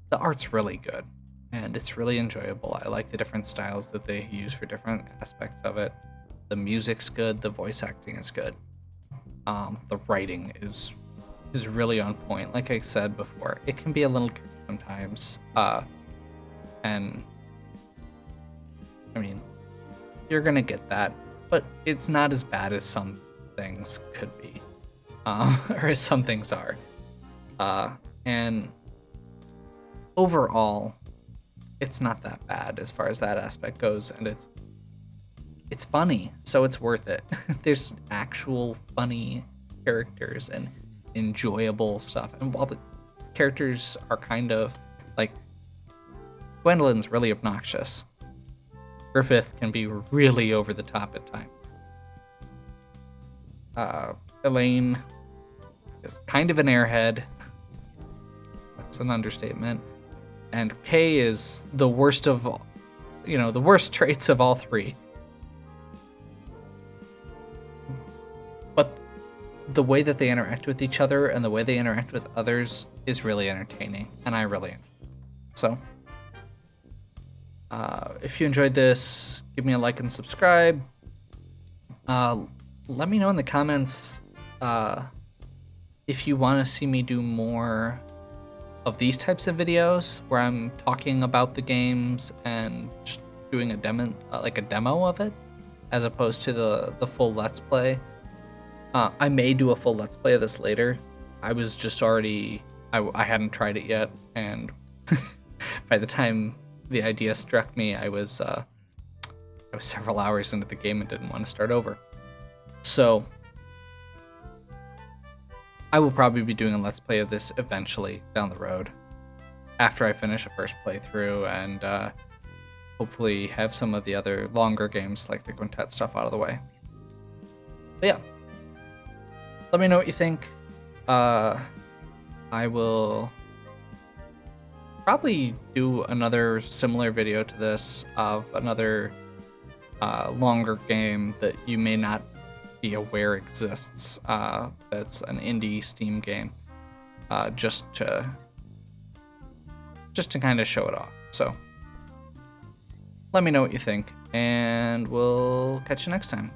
The art's really good, and it's really enjoyable. I like the different styles that they use for different aspects of it. The music's good. The voice acting is good. Um, the writing is is really on point. Like I said before, it can be a little sometimes, uh, and I mean, you're gonna get that, but it's not as bad as some things could be, uh, (laughs) or as some things are. Uh, and overall, it's not that bad as far as that aspect goes, and it's it's funny, so it's worth it. (laughs) There's actual funny characters and enjoyable stuff, and while the characters are kind of like Gwendolyn's really obnoxious. Griffith can be really over the top at times. Uh, Elaine is kind of an airhead. That's an understatement. And Kay is the worst of, you know, the worst (laughs) traits of all three. The way that they interact with each other and the way they interact with others is really entertaining, and I really so. Uh, if you enjoyed this, give me a like and subscribe. Uh, let me know in the comments uh, if you want to see me do more of these types of videos where I'm talking about the games and just doing a demo, like a demo of it, as opposed to the the full Let's Play. Uh, I may do a full Let's Play of this later. I was just already, I, I hadn't tried it yet, and (laughs) by the time the idea struck me, I was uh, I was several hours into the game and didn't want to start over. So I will probably be doing a let's play of this eventually down the road, after I finish a first playthrough and uh, hopefully have some of the other longer games like the Quintet stuff out of the way. But yeah, let me know what you think. Uh, I will probably do another similar video to this of another uh, longer game that you may not be aware exists. Uh, that's an indie Steam game. uh, just to just to kind of show it off. So let me know what you think, and we'll catch you next time.